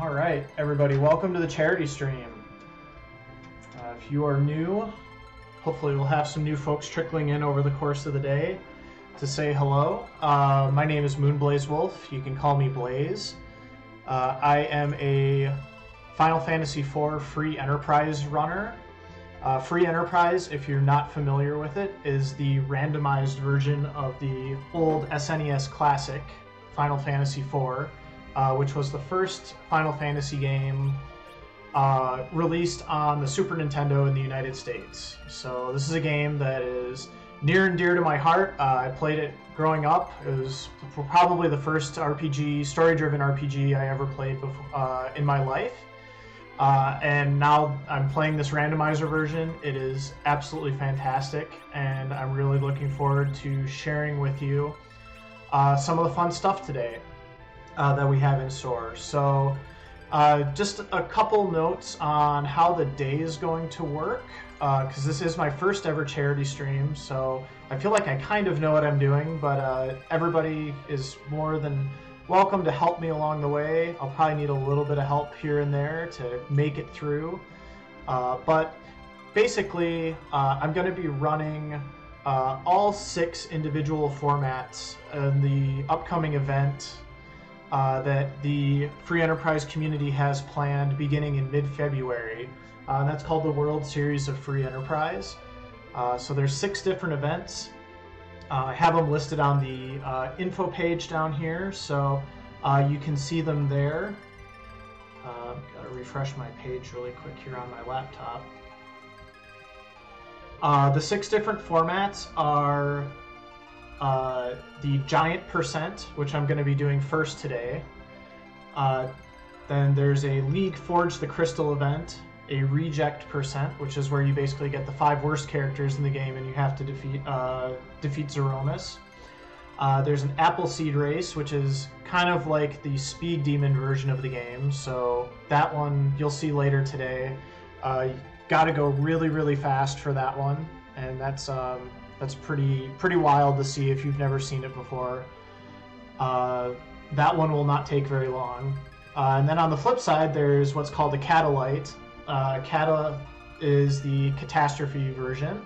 All right, everybody, welcome to the charity stream. Uh, if you are new, hopefully we'll have some new folks trickling in over the course of the day to say hello. Uh, my name is Moonblaze Wolf. You can call me Blaze. Uh, I am a Final Fantasy IV free enterprise runner. Uh, free enterprise, if you're not familiar with it, is the randomized version of the old SNES classic Final Fantasy IV uh, which was the first Final Fantasy game uh, released on the Super Nintendo in the United States. So this is a game that is near and dear to my heart. Uh, I played it growing up. It was probably the first RPG, story-driven RPG I ever played before, uh, in my life. Uh, and now I'm playing this randomizer version. It is absolutely fantastic, and I'm really looking forward to sharing with you uh, some of the fun stuff today uh, that we have in store. So, uh, just a couple notes on how the day is going to work, because uh, this is my first ever charity stream. So I feel like I kind of know what I'm doing, but uh, everybody is more than welcome to help me along the way. I'll probably need a little bit of help here and there to make it through. Uh, but basically, I'm going to be running uh, all six individual formats in the upcoming event uh, that the free enterprise community has planned beginning in mid-February. Uh, that's called the World Series of Free Enterprise. Uh, so there's six different events. Uh, I have them listed on the uh, info page down here, so uh, you can see them there. gotta refresh my page really quick here on my laptop. the six different formats are uh, the giant percent, which I'm going to be doing first today. Uh, then there's a League Forge the Crystal event, a reject percent, which is where you basically get the five worst characters in the game and you have to defeat uh, defeat Zeromus. Uh, there's an Appleseed race, which is kind of like the Speed Demon version of the game. So that one you'll see later today. Uh, Got to go really, really fast for that one, and that's um, that's pretty pretty wild to see if you've never seen it before. Uh, that one will not take very long. Uh, and then on the flip side, there's what's called a Catalite. Uh, Cata is the catastrophe version,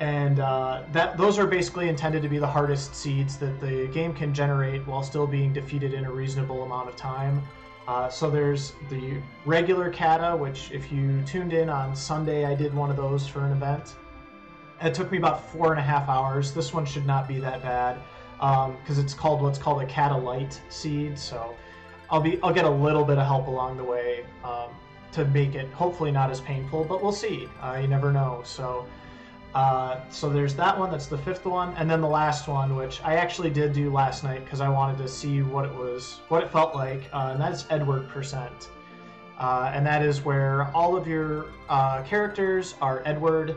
and uh, that those are basically intended to be the hardest seeds that the game can generate while still being defeated in a reasonable amount of time. Uh, so there's the regular Cata, which if you tuned in on Sunday, I did one of those for an event. It took me about four and a half hours. This one should not be that bad because um, it's called what's called a catalyte seed. So I'll be I'll get a little bit of help along the way um, to make it hopefully not as painful, but we'll see. Uh, you never know. So. Uh, so there's that one. That's the fifth one, and then the last one, which I actually did do last night because I wanted to see what it was, what it felt like, uh, and that's Edward percent, uh, and that is where all of your uh, characters are Edward.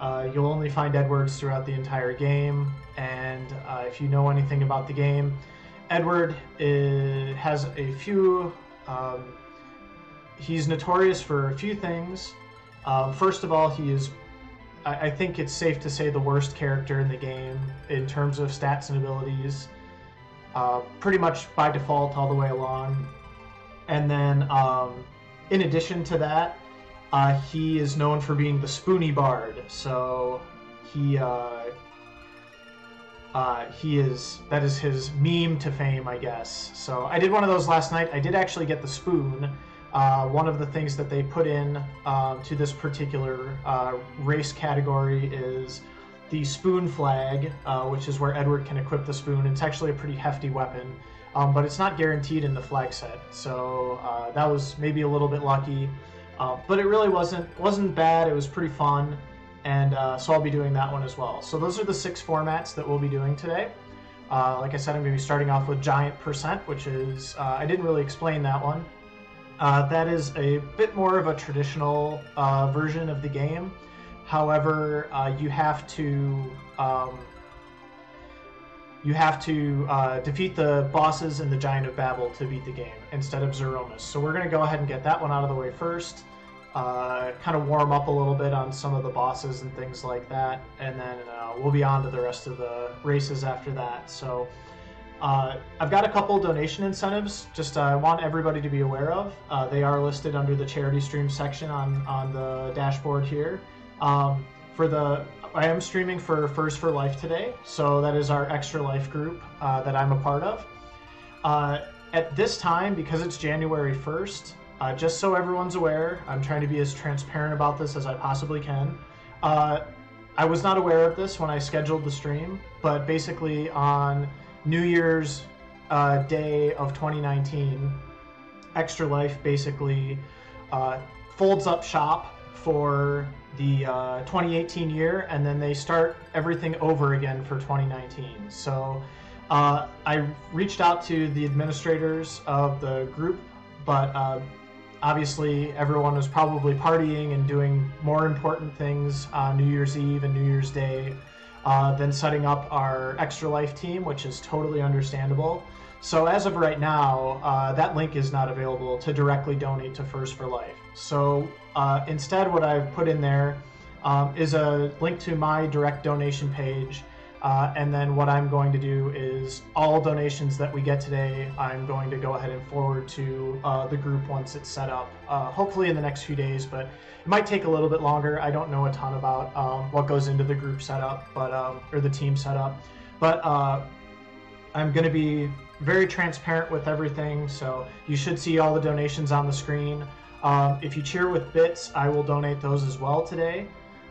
Uh, you'll only find Edwards throughout the entire game, and uh, if you know anything about the game, Edward is, has a few. Um, he's notorious for a few things. Um, first of all, he is. I, I, think it's safe to say the worst character in the game in terms of stats and abilities. Uh, pretty much by default all the way along. And then, um, in addition to that, uh, he is known for being the spoony bard, so he uh, uh, he is that is his meme to fame, I guess. So I did one of those last night. I did actually get the spoon. Uh, one of the things that they put in uh, to this particular uh, race category is the spoon flag, uh, which is where Edward can equip the spoon. It's actually a pretty hefty weapon, um, but it's not guaranteed in the flag set. So uh, that was maybe a little bit lucky. Uh, but it really wasn't wasn't bad. It was pretty fun, and uh, so I'll be doing that one as well. So those are the six formats that we'll be doing today. Uh, like I said, I'm going to be starting off with Giant Percent, which is uh, I didn't really explain that one. Uh, that is a bit more of a traditional uh, version of the game. However, you have to um, you have to uh, defeat the bosses in the Giant of Babil to beat the game instead of Zeromus. So we're going to go ahead and get that one out of the way first uh, kind of warm up a little bit on some of the bosses and things like that, and then uh, we'll be on to the rest of the races after that. So Uh, I've got a couple donation incentives. Just uh, I want everybody to be aware of. Uh, they are listed under the charity stream section on on the dashboard here. Um, for the I am streaming for First for Life today, so that is our extra life group uh, that I'm a part of. Uh, at this time, because it's January 1st, uh, just so everyone's aware, I'm trying to be as transparent about this as I possibly can. Uh, I was not aware of this when I scheduled the stream, but basically on New Year's uh, Day of 2019, Extra Life basically uh, folds up shop for the uh, 2018 year, and then they start everything over again for 2019. So uh, I reached out to the administrators of the group, but uh, obviously everyone was probably partying and doing more important things on New Year's Eve and New Year's Day uh, than setting up our Extra Life team, which is totally understandable. So as of right now, uh, that link is not available to directly donate to First for Life. So uh, instead, what I've put in there um, is a link to my direct donation page. Uh, and then what I'm going to do is all donations that we get today, I'm going to go ahead and forward to uh, the group once it's set up. Uh, hopefully in the next few days, but it might take a little bit longer. I don't know a ton about um, what goes into the group setup, but um, or the team setup. But uh, I'm going to be very transparent with everything, so you should see all the donations on the screen. Um, if you cheer with bits, I will donate those as well today.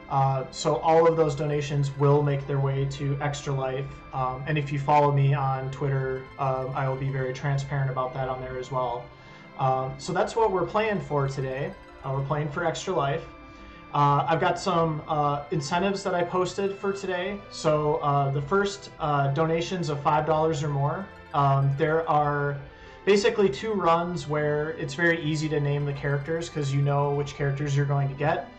Uh, so all of those donations will make their way to Extra Life. Um, and if you follow me on Twitter, uh, I will be very transparent about that on there as well. Um, so that's what we're playing for today. Uh, we're playing for Extra Life. Uh, I've got some uh, incentives that I posted for today. So uh, the first donations of $5 or more, um, there are basically two runs where it's very easy to name the characters because you know which characters you're going to get.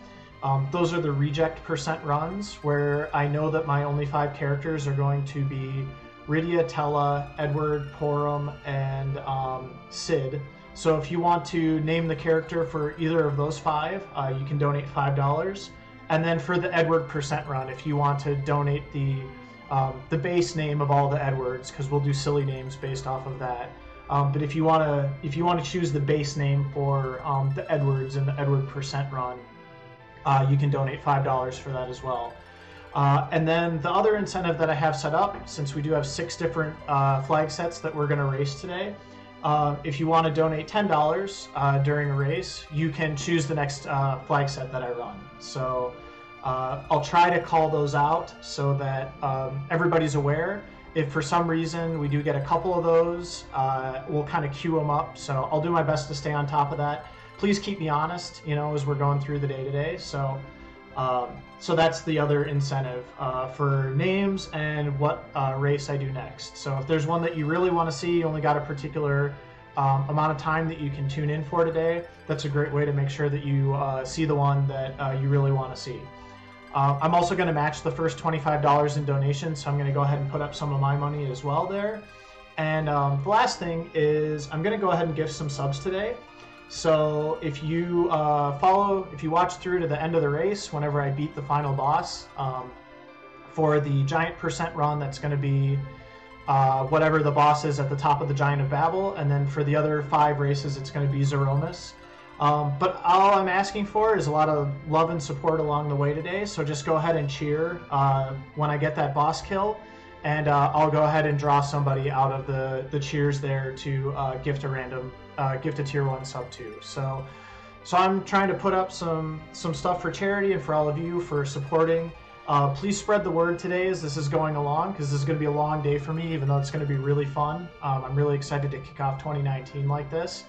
Um, those are the reject percent runs where I know that my only five characters are going to be Rydia, Tellah, Edward, Porom, and um, Cid. So if you want to name the character for either of those five, uh, you can donate $5. And then for the Edward percent run, if you want to donate the um, the base name of all the Edwards, because we'll do silly names based off of that, um, but if you want to, if you want to choose the base name for um, the Edwards and the Edward percent run, uh, you can donate five dollars for that as well. Uh, and then the other incentive that I have set up, since we do have six different uh, flag sets that we're going to race today, uh, if you want to donate ten dollars uh, during a race, you can choose the next uh, flag set that I run. So. I'll try to call those out so that um, everybody's aware if for some reason we do get a couple of those, uh, we'll kind of queue them up. So I'll do my best to stay on top of that. Please keep me honest, you know, as we're going through the day to day. So, um, so that's the other incentive uh, for names and what uh, race I do next. So if there's one that you really want to see, you only got a particular um, amount of time that you can tune in for today. That's a great way to make sure that you uh, see the one that uh, you really want to see. Uh, I'm also going to match the first $25 in donations, so I'm going to go ahead and put up some of my money as well there. And um, the last thing is I'm going to go ahead and give some subs today. So if you uh, follow, if you watch through to the end of the race, whenever I beat the final boss, um, for the giant percent run, that's going to be uh, whatever the boss is at the top of the Giant of Babil, and then for the other five races, it's going to be Zeromus. Um, but all I'm asking for is a lot of love and support along the way today. So just go ahead and cheer uh, when I get that boss kill, and uh, I'll go ahead and draw somebody out of the the cheers there to uh, gift a random uh, gift a tier one sub to. So, so I'm trying to put up some some stuff for charity and for all of you for supporting. Uh, please spread the word today as this is going along because this is going to be a long day for me, even though it's going to be really fun. Um, I'm really excited to kick off 2019 like this.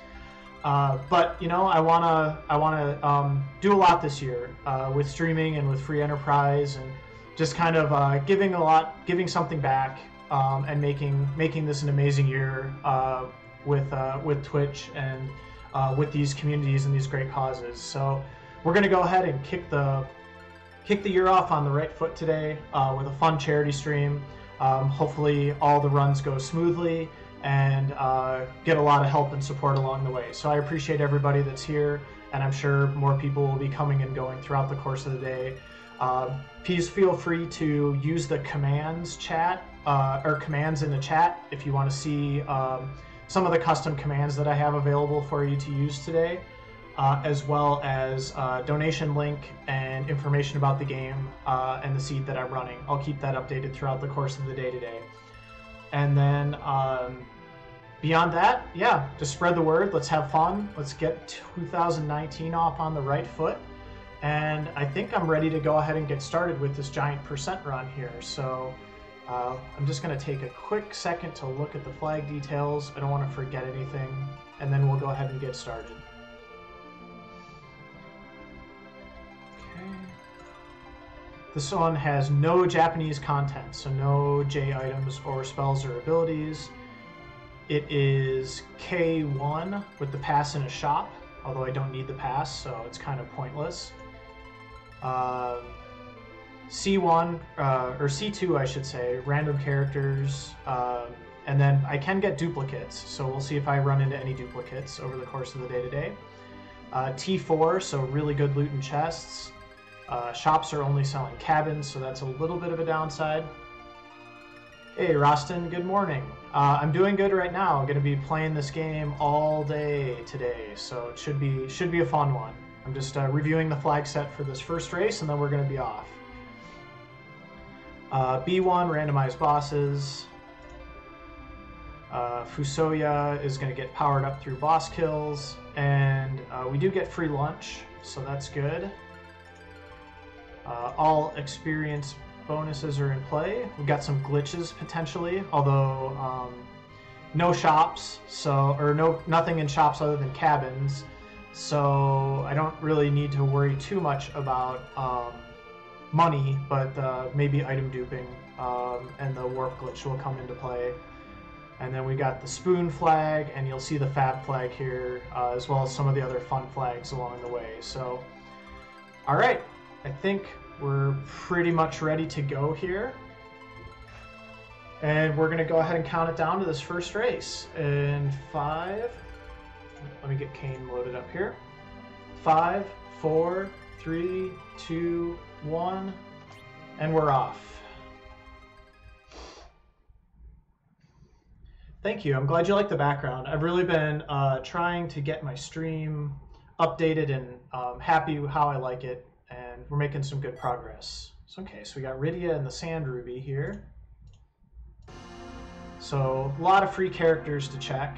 Uh, but you know, I wanna I wanna um, do a lot this year uh, with streaming and with free enterprise and just kind of uh, giving a lot, giving something back, um, and making making this an amazing year uh, with uh, with Twitch and with these communities and these great causes. So we're gonna go ahead and kick the kick the year off on the right foot today with a fun charity stream. Um, hopefully, all the runs go smoothly and uh, get a lot of help and support along the way. So I appreciate everybody that's here, and I'm sure more people will be coming and going throughout the course of the day. Uh, please feel free to use the commands chat uh, or commands in the chat if you want to see um, some of the custom commands that I have available for you to use today, uh, as well as uh, donation link and information about the game uh, and the seed that I'm running. I'll keep that updated throughout the course of the day today. And then um, beyond that, yeah, just spread the word. Let's have fun. Let's get 2019 off on the right foot. And I think I'm ready to go ahead and get started with this giant percent run here. So uh, I'm just going to take a quick second to look at the flag details. I don't want to forget anything. And then we'll go ahead and get started. This one has no Japanese content, so no J items or spells or abilities. It is K1 with the pass in a shop, although I don't need the pass, so it's kind of pointless. Uh, C1 uh, or C2, I should say, random characters, uh, and then I can get duplicates. So we'll see if I run into any duplicates over the course of the day today. Uh, T4, so really good loot and chests. Uh, shops are only selling cabins, so that's a little bit of a downside. Hey, Rostin, good morning. Uh, I'm doing good right now. I'm going to be playing this game all day today, so it should be should be a fun one. I'm just uh, reviewing the flag set for this first race, and then we're going to be off. Uh, B1, randomized bosses. Uh, Fusoya is going to get powered up through boss kills, and uh, we do get free lunch, so that's good. Uh, all experience bonuses are in play. We've got some glitches potentially, although um, no shops, so or no nothing in shops other than cabins. So I don't really need to worry too much about um, money, but uh, maybe item duping um, and the warp glitch will come into play. And then we got the spoon flag, and you'll see the fab flag here, uh, as well as some of the other fun flags along the way. So, all right, I think we're pretty much ready to go here. And we're going to go ahead and count it down to this first race. In five, let me get Kain loaded up here. Five, four, three, two, one, and we're off. Thank you. I'm glad you like the background. I've really been uh, trying to get my stream updated and um, happy how I like it, and we're making some good progress. So, okay, so we got Rydia and the Sand Ruby here. So a lot of free characters to check.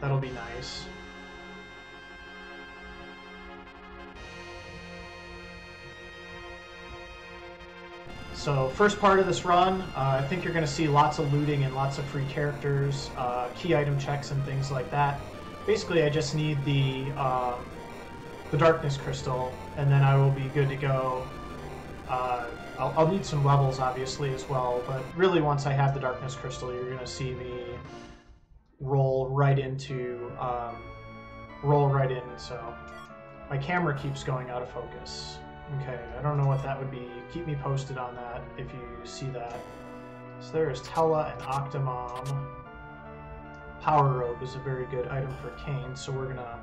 That'll be nice. So first part of this run, uh, I think you're going to see lots of looting and lots of free characters, uh, key item checks and things like that. Basically, I just need the um, the darkness crystal, and then I will be good to go. Uh, I'll, I'll, need some levels, obviously, as well, but really once I have the darkness crystal, you're going to see me roll right into um, roll right in. So my camera keeps going out of focus. Okay, I don't know what that would be. Keep me posted on that if you see that. So there's Tellah and Octomom. Power Robe is a very good item for Kain, so we're gonna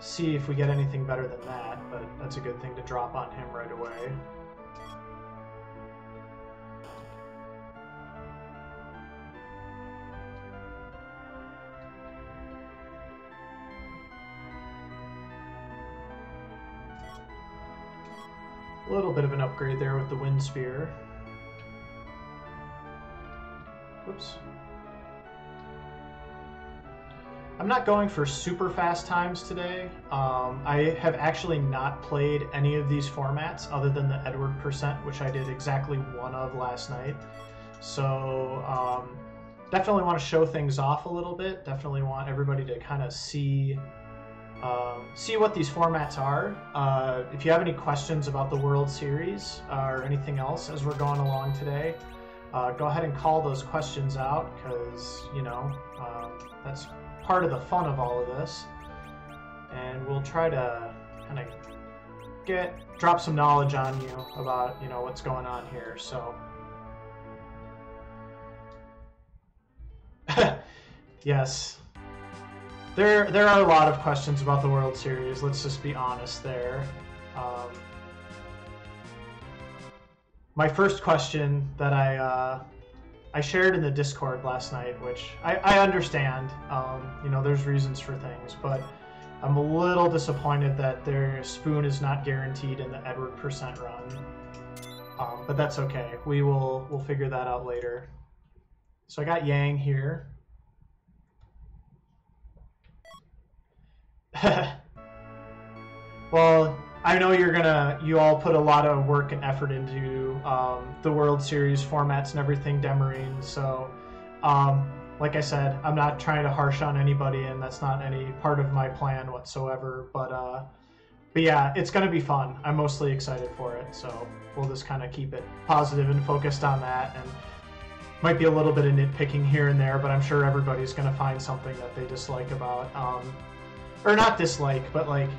see if we get anything better than that, but that's a good thing to drop on him right away. A little bit of an upgrade there with the Wind Spear. Whoops. I'm not going for super fast times today. Um, I have actually not played any of these formats other than the Edward percent, which I did exactly one of last night. So um, definitely want to show things off a little bit. Definitely want everybody to kind of see um, see what these formats are. Uh, if you have any questions about the World Series uh, or anything else as we're going along today, uh, go ahead and call those questions out because, you know, um, that's part of the fun of all of this. And we'll try to kind of get drop some knowledge on you about, you know, what's going on here. So. yes, there there are a lot of questions about the World Series. Let's just be honest there. Um, my first question that I uh, I shared in the Discord last night, which I, I understand. Um, you know, there's reasons for things, but I'm a little disappointed that their spoon is not guaranteed in the Edward percent run. Um, but that's okay. We will we'll figure that out later. So I got Yang here. well, I know you're gonna you all put a lot of work and effort into um, the World Series formats and everything, Demarine. So, um, like I said, I'm not trying to harsh on anybody, and that's not any part of my plan whatsoever. But uh, but yeah, it's gonna be fun. I'm mostly excited for it, so we'll just kind of keep it positive and focused on that. And might be a little bit of nitpicking here and there, but I'm sure everybody's gonna find something that they dislike about, um, or not dislike, but like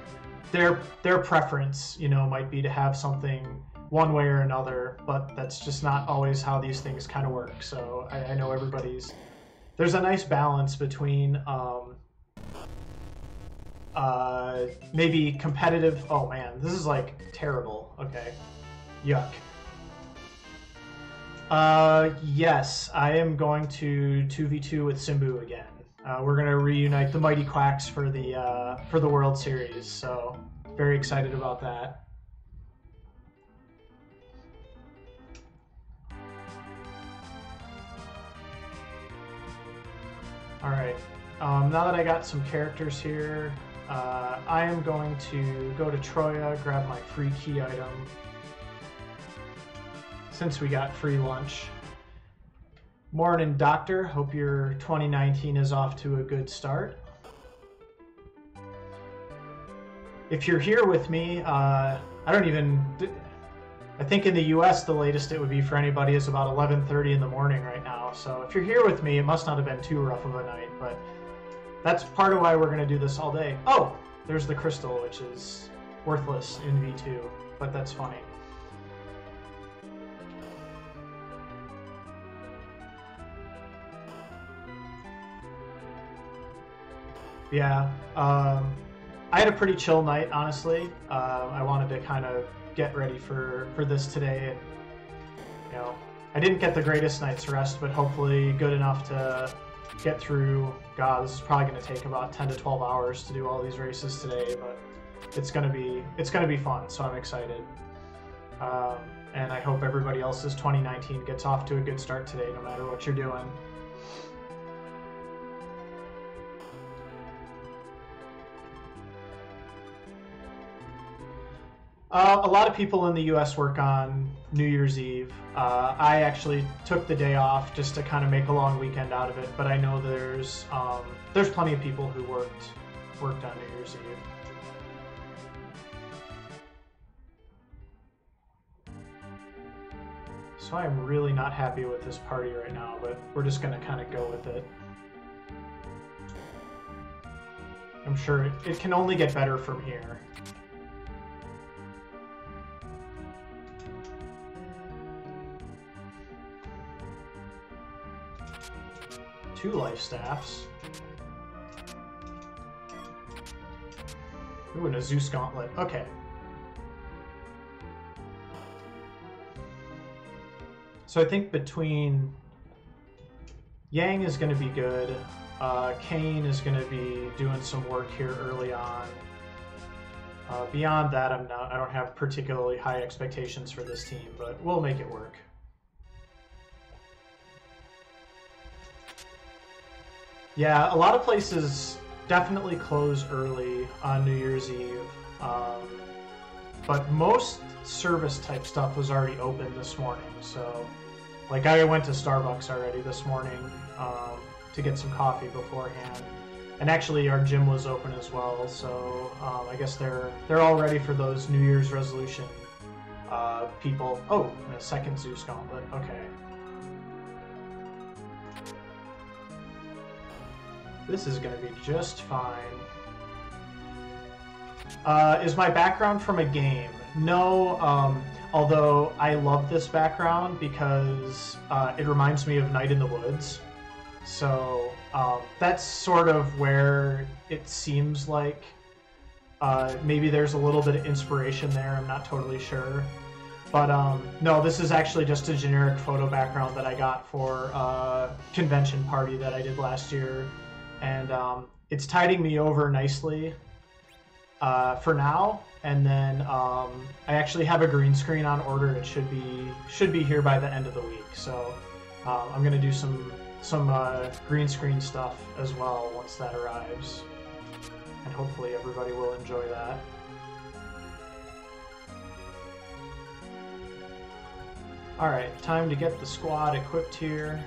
their their preference, you know, might be to have something one way or another, but that's just not always how these things kind of work. So I, I know everybody's there's a nice balance between um, uh, maybe competitive. Oh man, this is like terrible. Okay, yuck. Uh, yes, I am going to 2v2 with Simbu again. Uh, we're gonna reunite the Mighty Quacks for the uh, for the World Series, so very excited about that. All right. Um, now that I got some characters here, uh, I am going to go to Troia, grab my free key item. Since we got free lunch. Morning, Doctor. Hope your 2019 is off to a good start. If you're here with me, uh, I don't even. I think in the U.S. the latest it would be for anybody is about 11:30 in the morning right now. So if you're here with me, it must not have been too rough of a night. But that's part of why we're going to do this all day. Oh, there's the crystal, which is worthless in V2, but that's funny. Yeah. Um, I had a pretty chill night, honestly. Uh, I wanted to kind of get ready for for this today. And, you know, I didn't get the greatest night's rest, but hopefully good enough to get through. God, this is probably going to take about 10 to 12 hours to do all these races today, but it's going to be it's going to be fun. So I'm excited. Um, and I hope everybody else's 2019 gets off to a good start today, no matter what you're doing. Uh, a lot of people in the U.S. work on New Year's Eve. Uh, I actually took the day off just to kind of make a long weekend out of it, but I know there's um, there's plenty of people who worked worked on New Year's Eve. So I am really not happy with this party right now, but we're just going to kind of go with it. I'm sure it, it can only get better from here. Two life staffs. Ooh, and a Zeus gauntlet. Okay. So I think between Yang is going to be good. Uh, Kain is going to be doing some work here early on. Uh, beyond that, I'm not. I don't have particularly high expectations for this team, but we'll make it work. Yeah, a lot of places definitely close early on New Year's Eve. Um, but most service type stuff was already open this morning. So, like, I went to Starbucks already this morning um, to get some coffee beforehand. And actually, our gym was open as well. So, um, I guess they're they're all ready for those New Year's resolution uh, people. Oh, and a second Zeus gauntlet. Okay. This is going to be just fine. Uh, is my background from a game? No, um, although I love this background because uh, it reminds me of Night in the Woods. So um, that's sort of where it seems like uh, maybe there's a little bit of inspiration there. I'm not totally sure. But um, no, this is actually just a generic photo background that I got for a convention party that I did last year, and um, it's tiding me over nicely uh, for now. And then um, I actually have a green screen on order. It should be should be here by the end of the week. So um, I'm gonna do some some uh, green screen stuff as well once that arrives, and hopefully everybody will enjoy that. Alright, time to get the squad equipped here.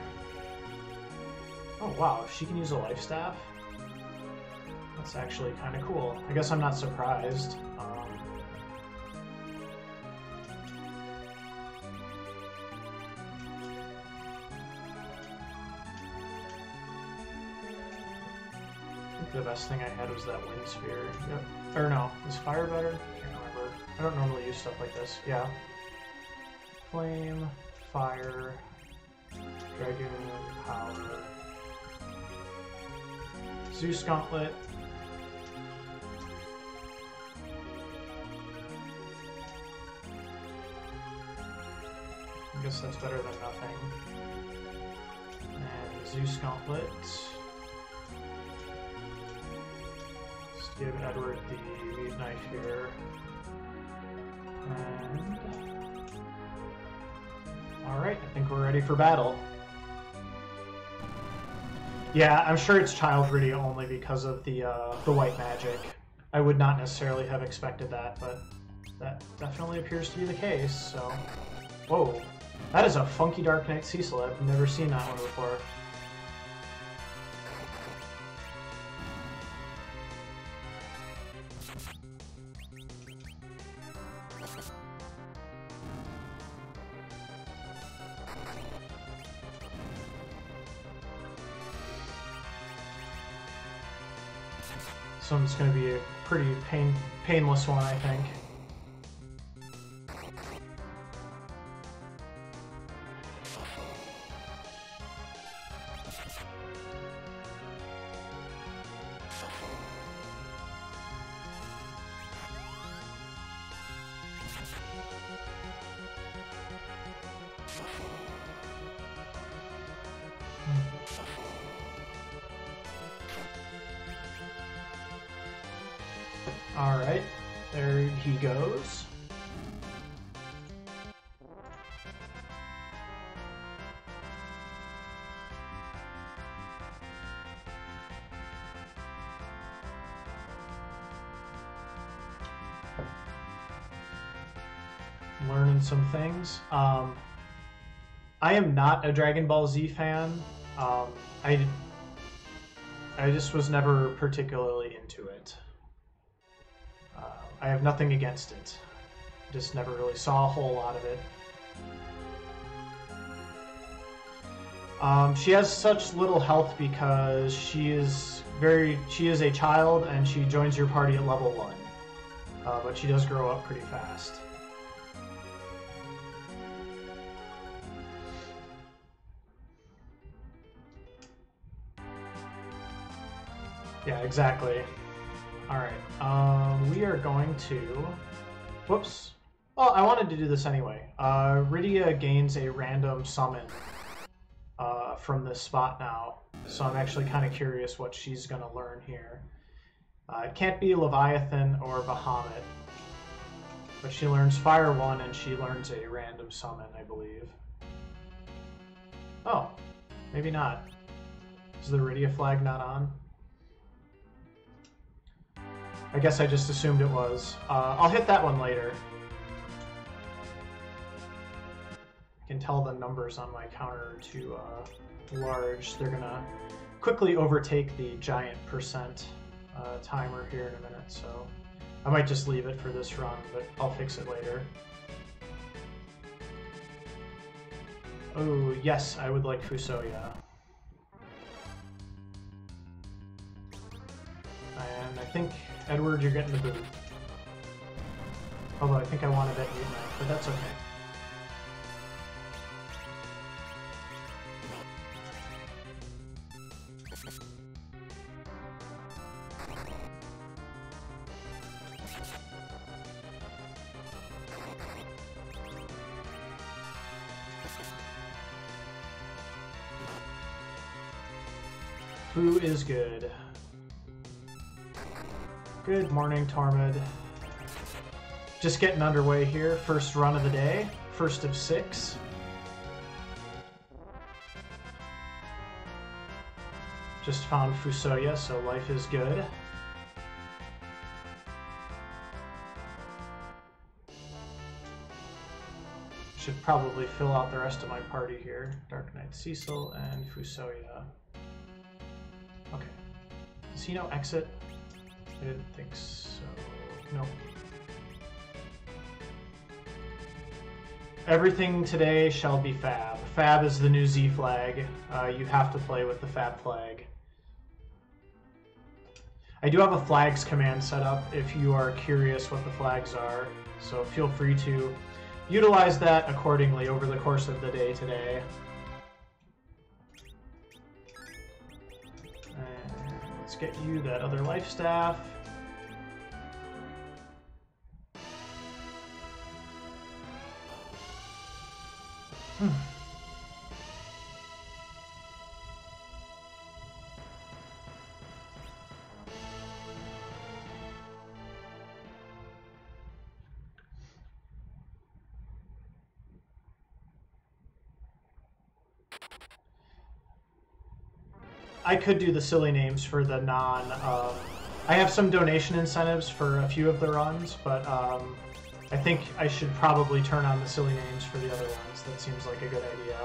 Oh wow, she can use a life staff? That's actually kind of cool. I guess I'm not surprised. Um, the best thing I had was that wind spear. Yep. Or no, is fire better? Can't remember. I don't normally use stuff like this. Yeah. Flame, fire, dragon, power, Zeus Gauntlet. I guess that's better than nothing. And Zeus Gauntlet. Let's give Edward the meat knife here. And Alright, I think we're ready for battle. Yeah, I'm sure it's child ready only because of the uh, the white magic. I would not necessarily have expected that, but that definitely appears to be the case, so... Whoa. That is a funky Dark Knight Cecil. I've never seen that one before. One's going to be a pretty pain painless one, I think. Some things. Um, I am not a Dragon Ball Z fan. Um, I, I just was never particularly into it. Uh, I have nothing against it. Just never really saw a whole lot of it. Um, she has such little health because she is very she is a child and she joins your party at level one, uh, but she does grow up pretty fast. Yeah, exactly. Alright, um, we are going to... Whoops. Well, I wanted to do this anyway. Uh, Rydia gains a random summon uh, from this spot now, so I'm actually kind of curious what she's going to learn here. Uh, it can't be Leviathan or Bahamut, but she learns Fire 1 and she learns a random summon, I believe. Oh, maybe not. Is the Rydia flag not on? I guess I just assumed it was. Uh, I'll hit that one later. I can tell the numbers on my counter to uh, large. They're gonna quickly overtake the giant percent uh, timer here in a minute, so I might just leave it for this run, but I'll fix it later. Oh, yes, I would like Fusoya. And I think Edward, you're getting the boot. Although I think I wanted that unit, but that's okay. Who is good? Good morning, Tormod. Just getting underway here. First run of the day. First of six. Just found Fusoya, so life is good. Should probably fill out the rest of my party here. Dark Knight Cecil and Fusoya. Okay. No exit? I didn't think so. Nope. Everything today shall be fab. Fab is the new Z flag. Uh, you have to play with the fab flag. I do have a flags command set up if you are curious what the flags are, so feel free to utilize that accordingly over the course of the day today. And let's get you that other life staff. I could do the silly names for the non. Um, I have some donation incentives for a few of the runs, but um, I think I should probably turn on the silly names for the other ones. That seems like a good idea.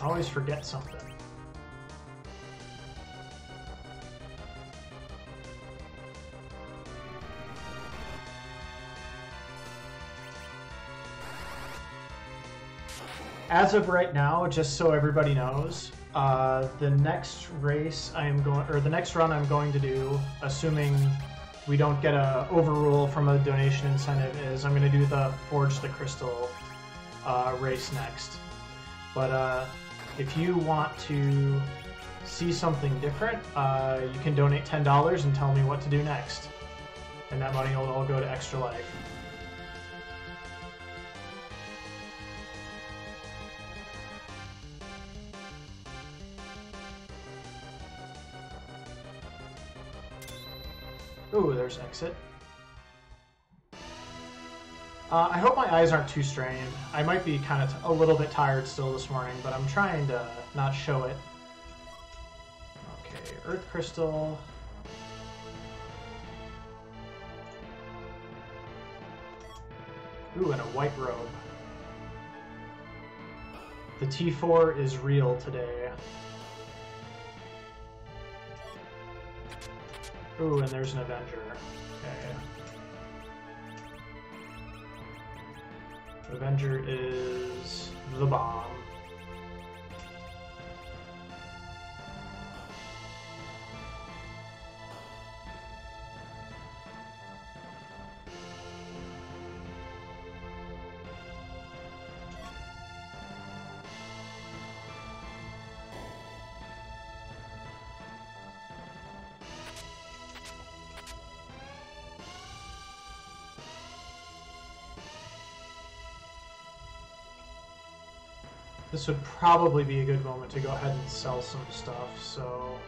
I always forget something. As of right now, just so everybody knows, uh, the next race I am going, or the next run I'm going to do, assuming we don't get a overrule from a donation incentive, is I'm going to do the Forge the Crystal uh, race next. But uh, if you want to see something different, uh, you can donate $10 and tell me what to do next. And that money will all go to Extra Life. Ooh, there's exit. Uh, I hope my eyes aren't too strained. I might be kind of a little bit tired still this morning, but I'm trying to not show it. Okay, Earth Crystal. Ooh, and a white robe. The T4 is real today. Ooh, and there's an Avenger. Okay. Avenger is the bomb. This would probably be a good moment to go ahead and sell some stuff, so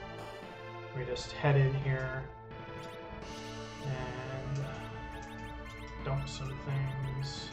we just head in here and uh, dump some things.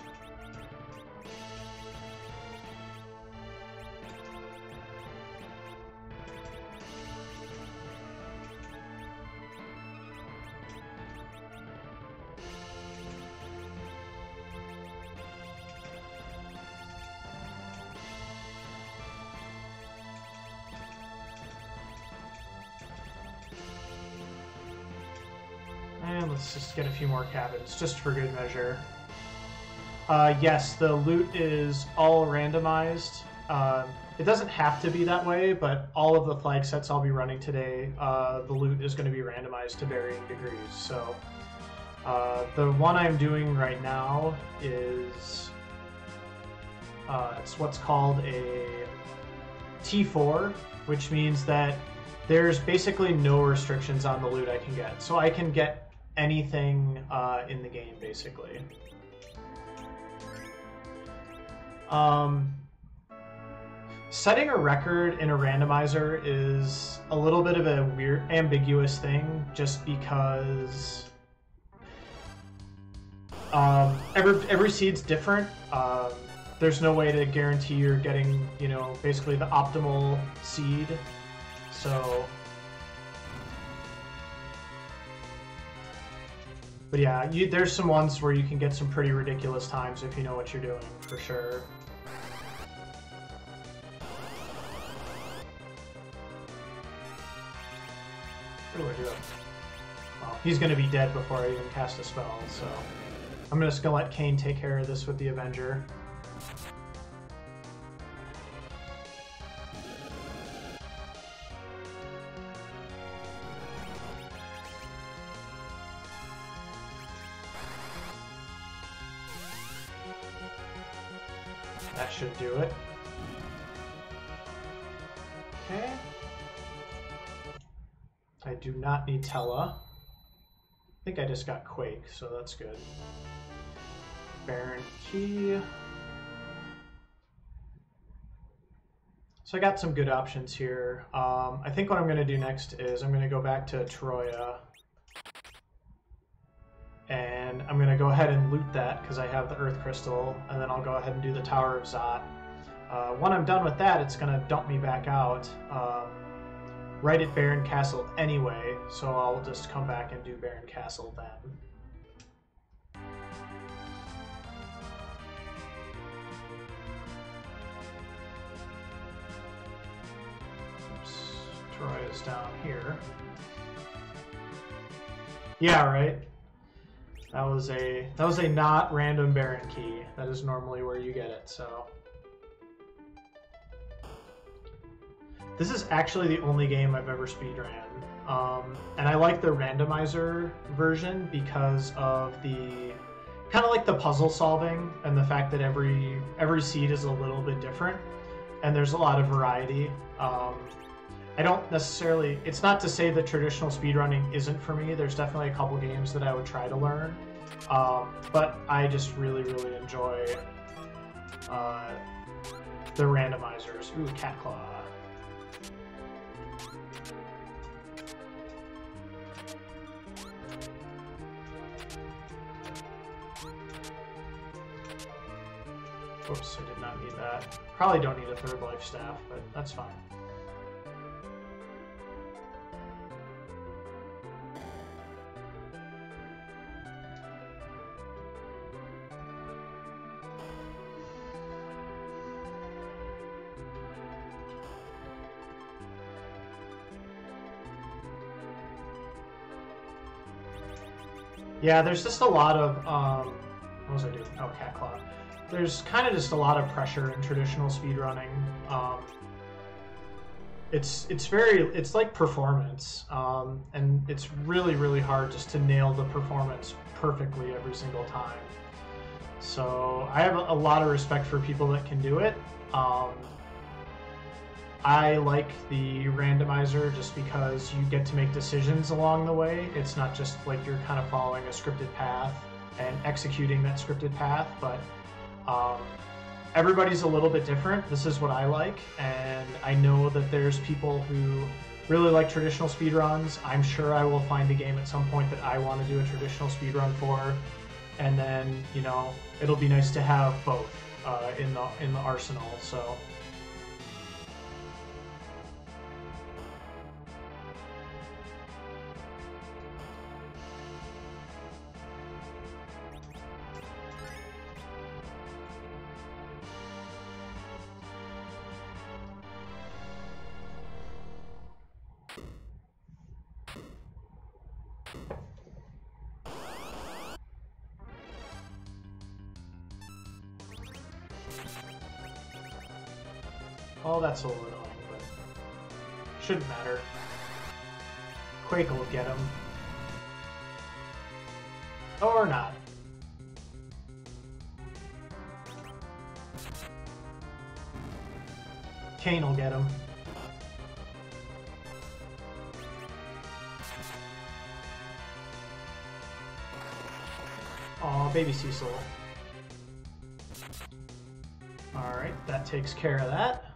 Let's just get a few more cabins, just for good measure. Uh, yes, the loot is all randomized. Um, it doesn't have to be that way, but all of the flag sets I'll be running today, uh, the loot is going to be randomized to varying degrees. So uh, the one I'm doing right now is uh, it's what's called a T4, which means that there's basically no restrictions on the loot I can get. So I can get anything uh, in the game, basically. Um, setting a record in a randomizer is a little bit of a weird, ambiguous thing, just because um, every every seed's different. Um, there's no way to guarantee you're getting, you know, basically the optimal seed. So, but yeah, you, there's some ones where you can get some pretty ridiculous times if you know what you're doing, for sure. What do I do? Well, oh, he's going to be dead before I even cast a spell, so I'm just going to let Kain take care of this with the Avenger. Do it. Okay. I do not need Tellah. I think I just got Quake, so that's good. Baron Key. So I got some good options here. Um, I think what I'm going to do next is I'm going to go back to Troia. And I'm going to go ahead and loot that because I have the Earth Crystal. And then I'll go ahead and do the Tower of Zot. Uh, when I'm done with that, it's going to dump me back out. Um, right at Baron Castle anyway, so I'll just come back and do Baron Castle then. Troia is down here. Yeah, right. That was a that was a not random Baron key. That is normally where you get it. So. This is actually the only game I've ever speedran. Um, and I like the randomizer version because of the kind of like the puzzle solving and the fact that every every seed is a little bit different and there's a lot of variety. Um, I don't necessarily. It's not to say that traditional speedrunning isn't for me. There's definitely a couple games that I would try to learn, um, but I just really really enjoy uh, the randomizers. Ooh, cat claw. Whoops, I did not need that. Probably don't need a third life staff, but that's fine. Yeah, there's just a lot of um, what was I doing? Oh, cat claw there's kind of just a lot of pressure in traditional speedrunning. Um, it's it's very it's like performance, um, and it's really really hard just to nail the performance perfectly every single time. So I have a, lot of respect for people that can do it. Um, I like the randomizer just because you get to make decisions along the way. It's not just like you're kind of following a scripted path and executing that scripted path, but um, everybody's a little bit different. This is what I like, and I know that there's people who really like traditional speedruns. I'm sure I will find a game at some point that I want to do a traditional speedrun for, and then you know it'll be nice to have both uh, in the in the arsenal. So. Kain will get him. Aw, baby Cecil. Alright, that takes care of that.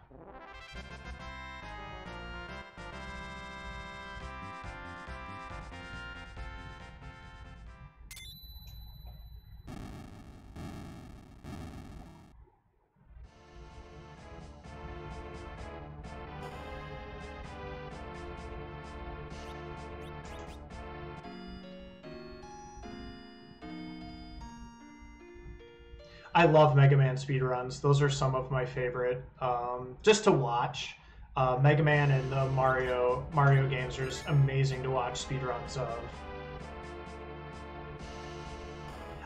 I love Mega Man speedruns. Those are some of my favorite, um, just to watch. Uh, Mega Man and the Mario Mario games are just amazing to watch speedruns of.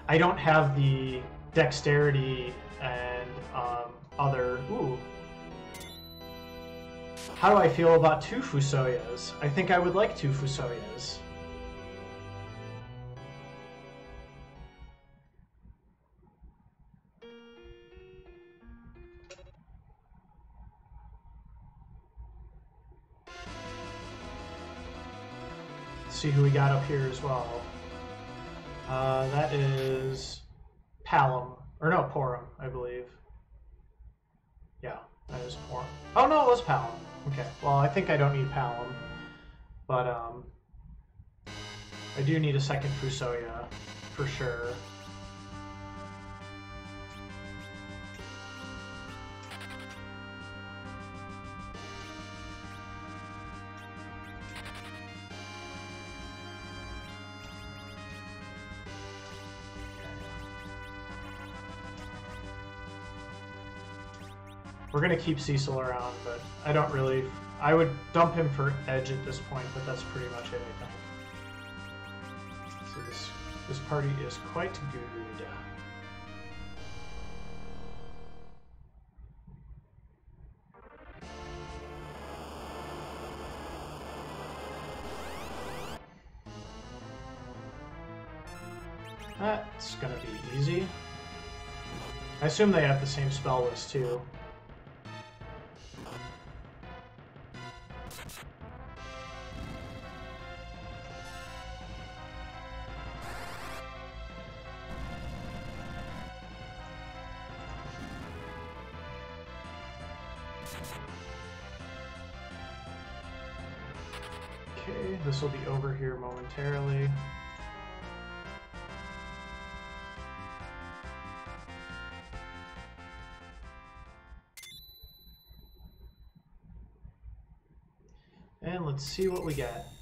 I don't have the dexterity and um, other. Ooh. How do I feel about two Fusoyas? I think I would like two Fusoyas. See who we got up here as well. Uh, that is Palom. Or no, Porom, I believe. Yeah, that is Porom. Oh no, it was Palom. Okay, well I think I don't need Palom. But um, I do need a second Fusoya, for sure. We're gonna keep Cecil around, but I don't really. I would dump him for Edge at this point, but that's pretty much it, I think. So this this party is quite good. That's gonna be easy. I assume they have the same spell list too. Momentarily. And let's see what we get.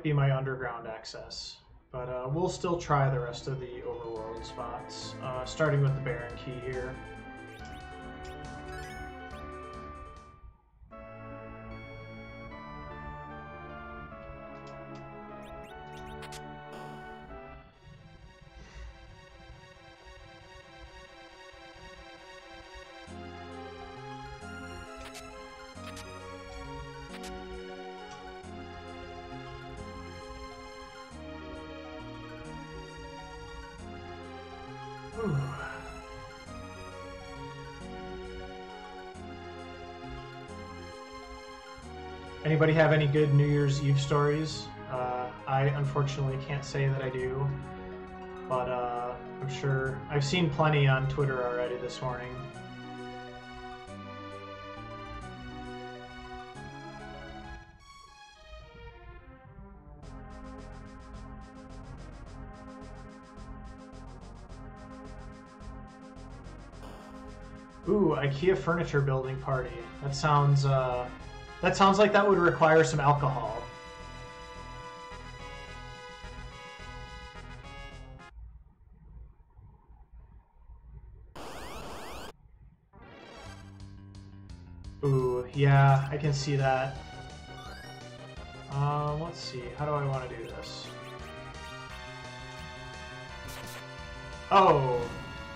Might be my underground access. But uh, we'll still try the rest of the overworld spots, uh, starting with the Baron Key here. Anybody have any good New Year's Eve stories? Uh, I unfortunately can't say that I do, but uh, I'm sure I've seen plenty on Twitter already this morning. Ooh, IKEA furniture building party. That sounds uh, that sounds like that would require some alcohol. Ooh, yeah, I can see that. Um, let's see. How do I want to do this? Oh,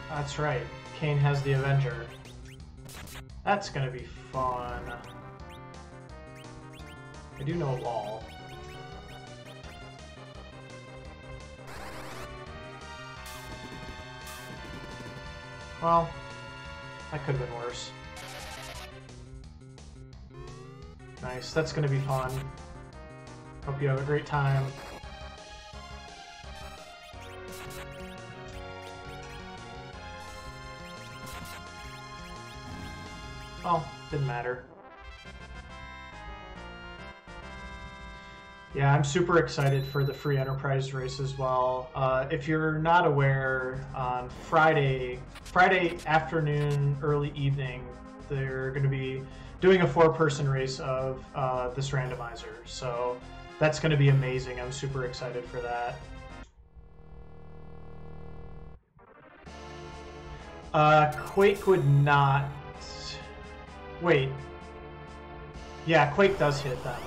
that's right. Kain has the Avenger. That's gonna be fun. I do know wall. Well, that could have been worse. Nice, that's gonna be fun. Hope you have a great time. Oh, didn't matter. Yeah, I'm super excited for the free enterprise race as well. Uh, if you're not aware, on Friday, Friday afternoon, early evening, they're going to be doing a four-person race of uh, this randomizer. So that's going to be amazing. I'm super excited for that. Uh, Quake would not. Wait. Yeah, Quake does hit them.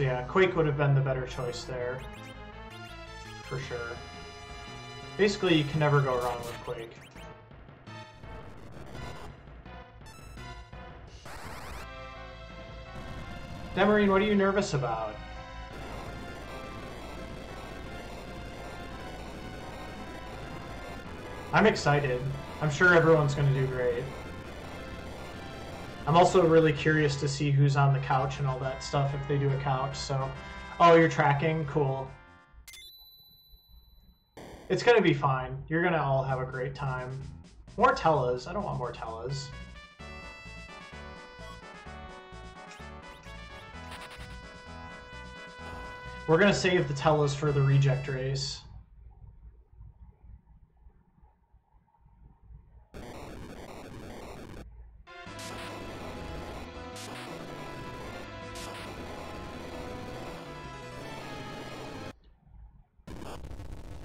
So yeah, Quake would have been the better choice there. For sure. Basically, you can never go wrong with Quake. Demarine, what are you nervous about? I'm excited. I'm sure everyone's going to do great. I'm also really curious to see who's on the couch and all that stuff if they do a couch. So, oh, you're tracking? Cool. It's going to be fine. You're going to all have a great time. More Tellahs. I don't want more Tellahs. We're going to save the Tellahs for the reject race.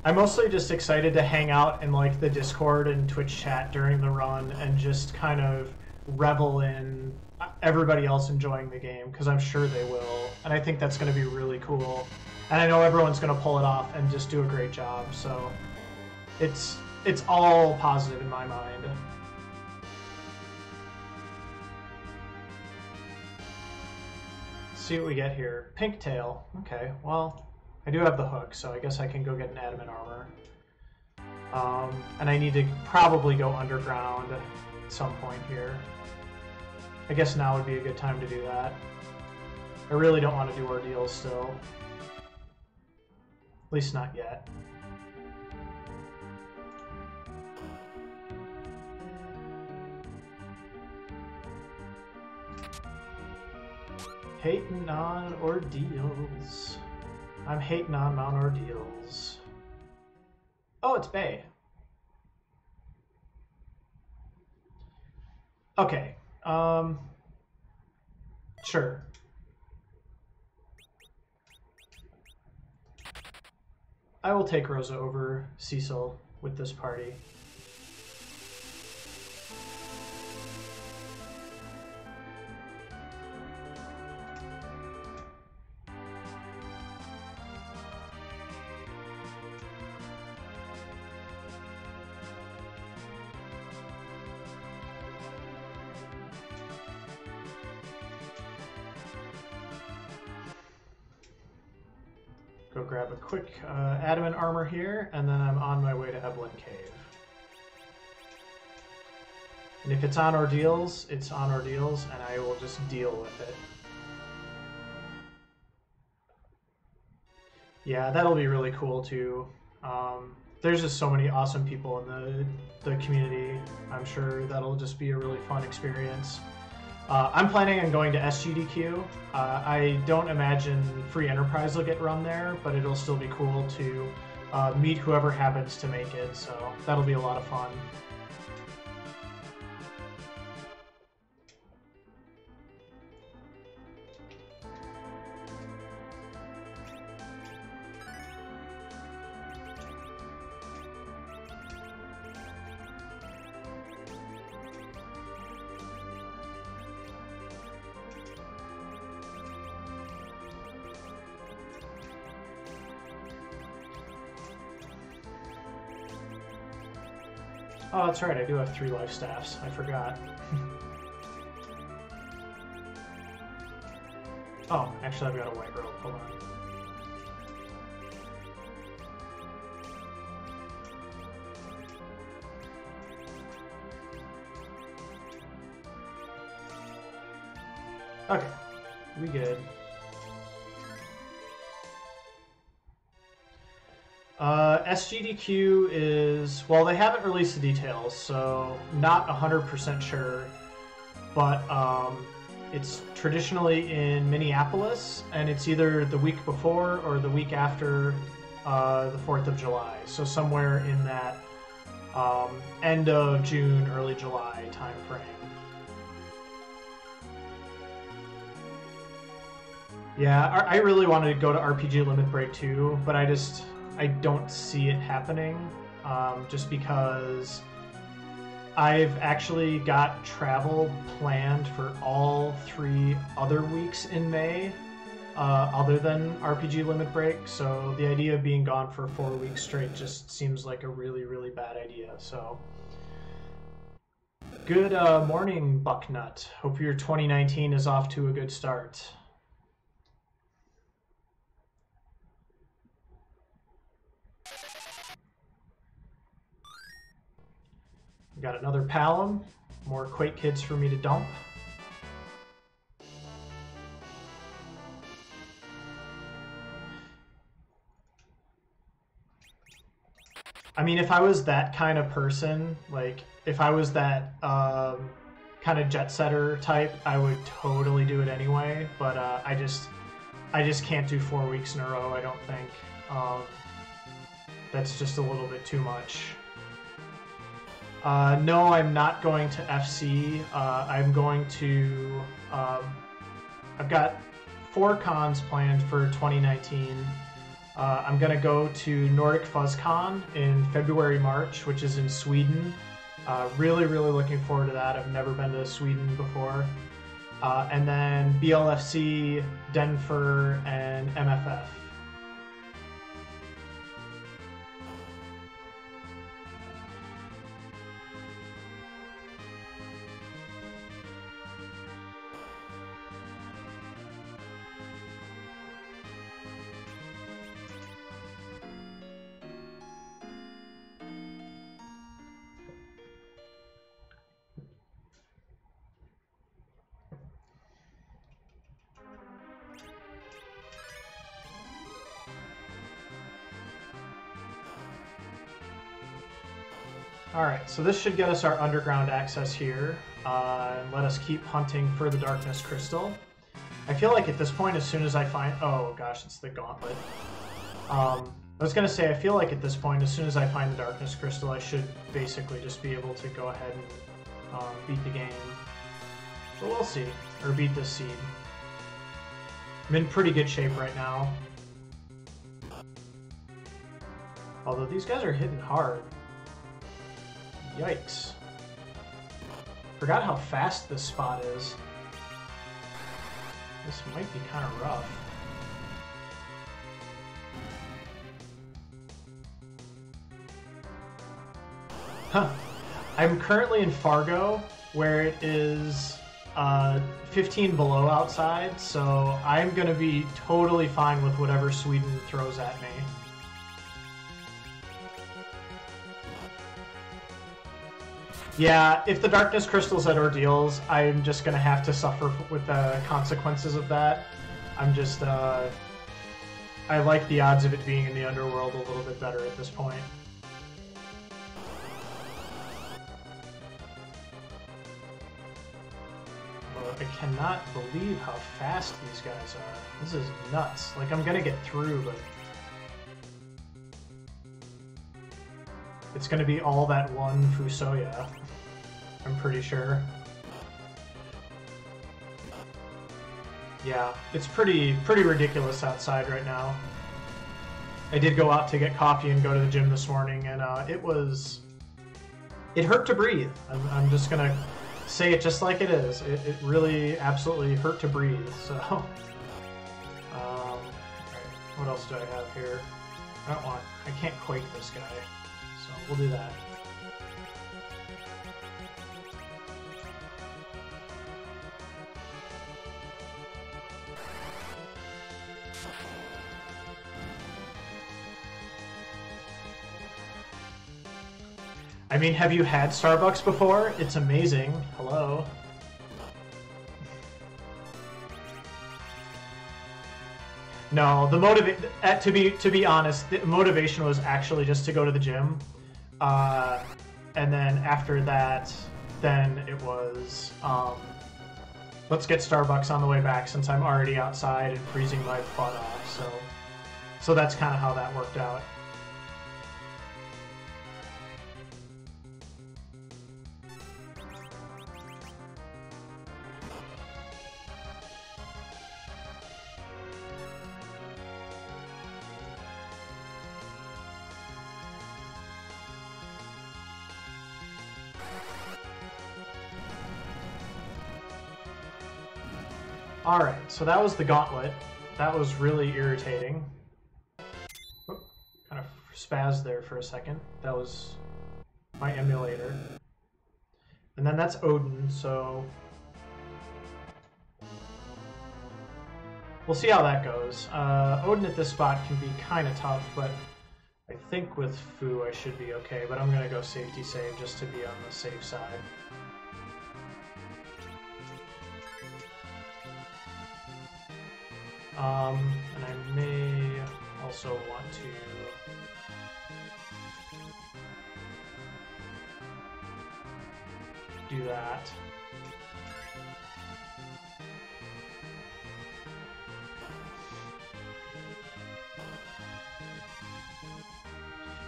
I'm mostly just excited to hang out in like the Discord and Twitch chat during the run and just kind of revel in everybody else enjoying the game because I'm sure they will, and I think that's going to be really cool. And I know everyone's going to pull it off and just do a great job. So it's it's all positive in my mind. see what we get here. Pink tail. Okay, well, I do have the hook, so I guess I can go get an adamant armor. Um, and I need to probably go underground at some point here. I guess now would be a good time to do that. I really don't want to do ordeals still. At least not yet. Hating on ordeals. I'm hating on Mount Ordeals. Oh, it's Bay. Okay. Um, sure. I will take Rosa over Cecil with this party. Grab a quick uh, adamant armor here, and then I'm on my way to Eblan Cave. And if it's on ordeals, it's on ordeals, and I will just deal with it. Yeah, that'll be really cool too. Um, there's just so many awesome people in the the community. I'm sure that'll just be a really fun experience. Uh, I'm planning on going to SGDQ. Uh, I don't imagine Free Enterprise will get run there, but it'll still be cool to uh, meet whoever happens to make it, so that'll be a lot of fun. that's right, I do have three life staffs. I forgot. oh, actually I've got a white robe. Hold on. Okay, we good. SGDQ is well, they haven't released the details, so not hundred percent sure. But um, it's traditionally in Minneapolis, and it's either the week before or the week after uh, the Fourth of July. So somewhere in that um, end of June, early July time frame. Yeah, I really wanted to go to RPG Limit Break too, but I just I don't see it happening, um, just because I've actually got travel planned for all three other weeks in May, uh, other than RPG Limit Break. So the idea of being gone for four weeks straight just seems like a really, really bad idea. So. Good uh, morning, Bucknut. Hope your 2019 is off to a good start. Got another Palom, more Quake kids for me to dump. I mean, if I was that kind of person, like if I was that um, kind of jet setter type, I would totally do it anyway. But uh, I just, I just can't do four weeks in a row. I don't think um, that's just a little bit too much. Uh, no, I'm not going to FC. Uh, I'm going to. Um, I've got four cons planned for 2019. Uh, I'm going to go to Nordic FuzzCon in February, March, which is in Sweden. Uh, really, really looking forward to that. I've never been to Sweden before. Uh, and then BLFC, Denver, and MFF. So this should get us our underground access here. Uh, and let us keep hunting for the Darkness Crystal. I feel like at this point, as soon as I find... Oh gosh, it's the Gauntlet. Um, I was going to say, I feel like at this point, as soon as I find the Darkness Crystal, I should basically just be able to go ahead and um, beat the game. So we'll see. Or beat this seed. I'm in pretty good shape right now. Although these guys are hitting hard. Yikes. Forgot how fast this spot is. This might be kind of rough. Huh. I'm currently in Fargo, where it is uh, 15 below outside, so I'm going to be totally fine with whatever Sweden throws at me. Yeah, if the darkness crystals at ordeals, I'm just gonna have to suffer with the consequences of that. I'm just, uh, I like the odds of it being in the underworld a little bit better at this point. I cannot believe how fast these guys are. This is nuts. Like, I'm gonna get through, but... It's gonna be all that one Fusoya. I'm pretty sure. Yeah, it's pretty pretty ridiculous outside right now. I did go out to get coffee and go to the gym this morning, and uh, it was it hurt to breathe. I'm, I'm, just gonna say it just like it is. It, it really absolutely hurt to breathe. So, um, what else do I have here? I don't want. I can't quake this guy, so we'll do that. I mean, have you had Starbucks before? It's amazing. Hello. No, the motiva- uh, to be to be honest, the motivation was actually just to go to the gym, uh, and then after that, then it was um, let's get Starbucks on the way back since I'm already outside and freezing my butt off. So, so that's kind of how that worked out. Alright, so that was the gauntlet. That was really irritating. Oop, kind of spazzed there for a second. That was my emulator. And then that's Odin, so... We'll see how that goes. Uh, Odin at this spot can be kind of tough, but I think with Fu I should be okay, but I'm going to go safety save just to be on the safe side. Um, and I may also want to do that.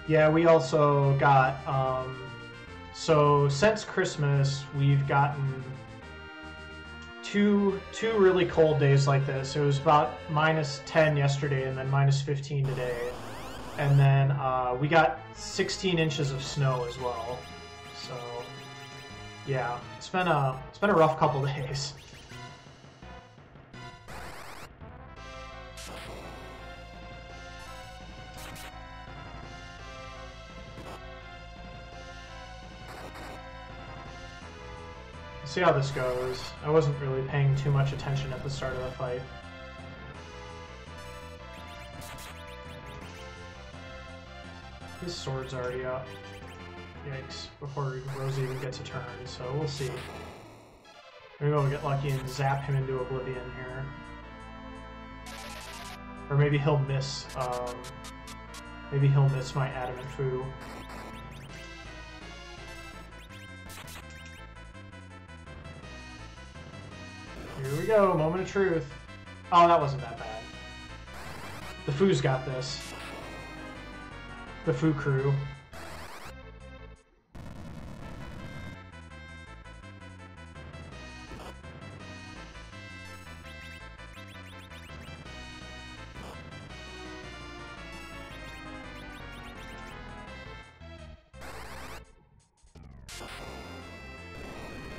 Yeah, we also got, um, so since Christmas, we've gotten two two really cold days like this. It was about minus 10 yesterday and then minus 15 today. And then uh, we got 16 inches of snow as well. So yeah, it's been a it's been a rough couple days. See how this goes. I wasn't really paying too much attention at the start of the fight. His sword's already up. Yikes, before Rose even gets a turn, so we'll see. Maybe we'll get lucky and zap him into oblivion here. Or maybe he'll miss, um, maybe he'll miss my Adamant Fu. Here we go, moment of truth. Oh, that wasn't that bad. The Fu's got this. The Fu crew.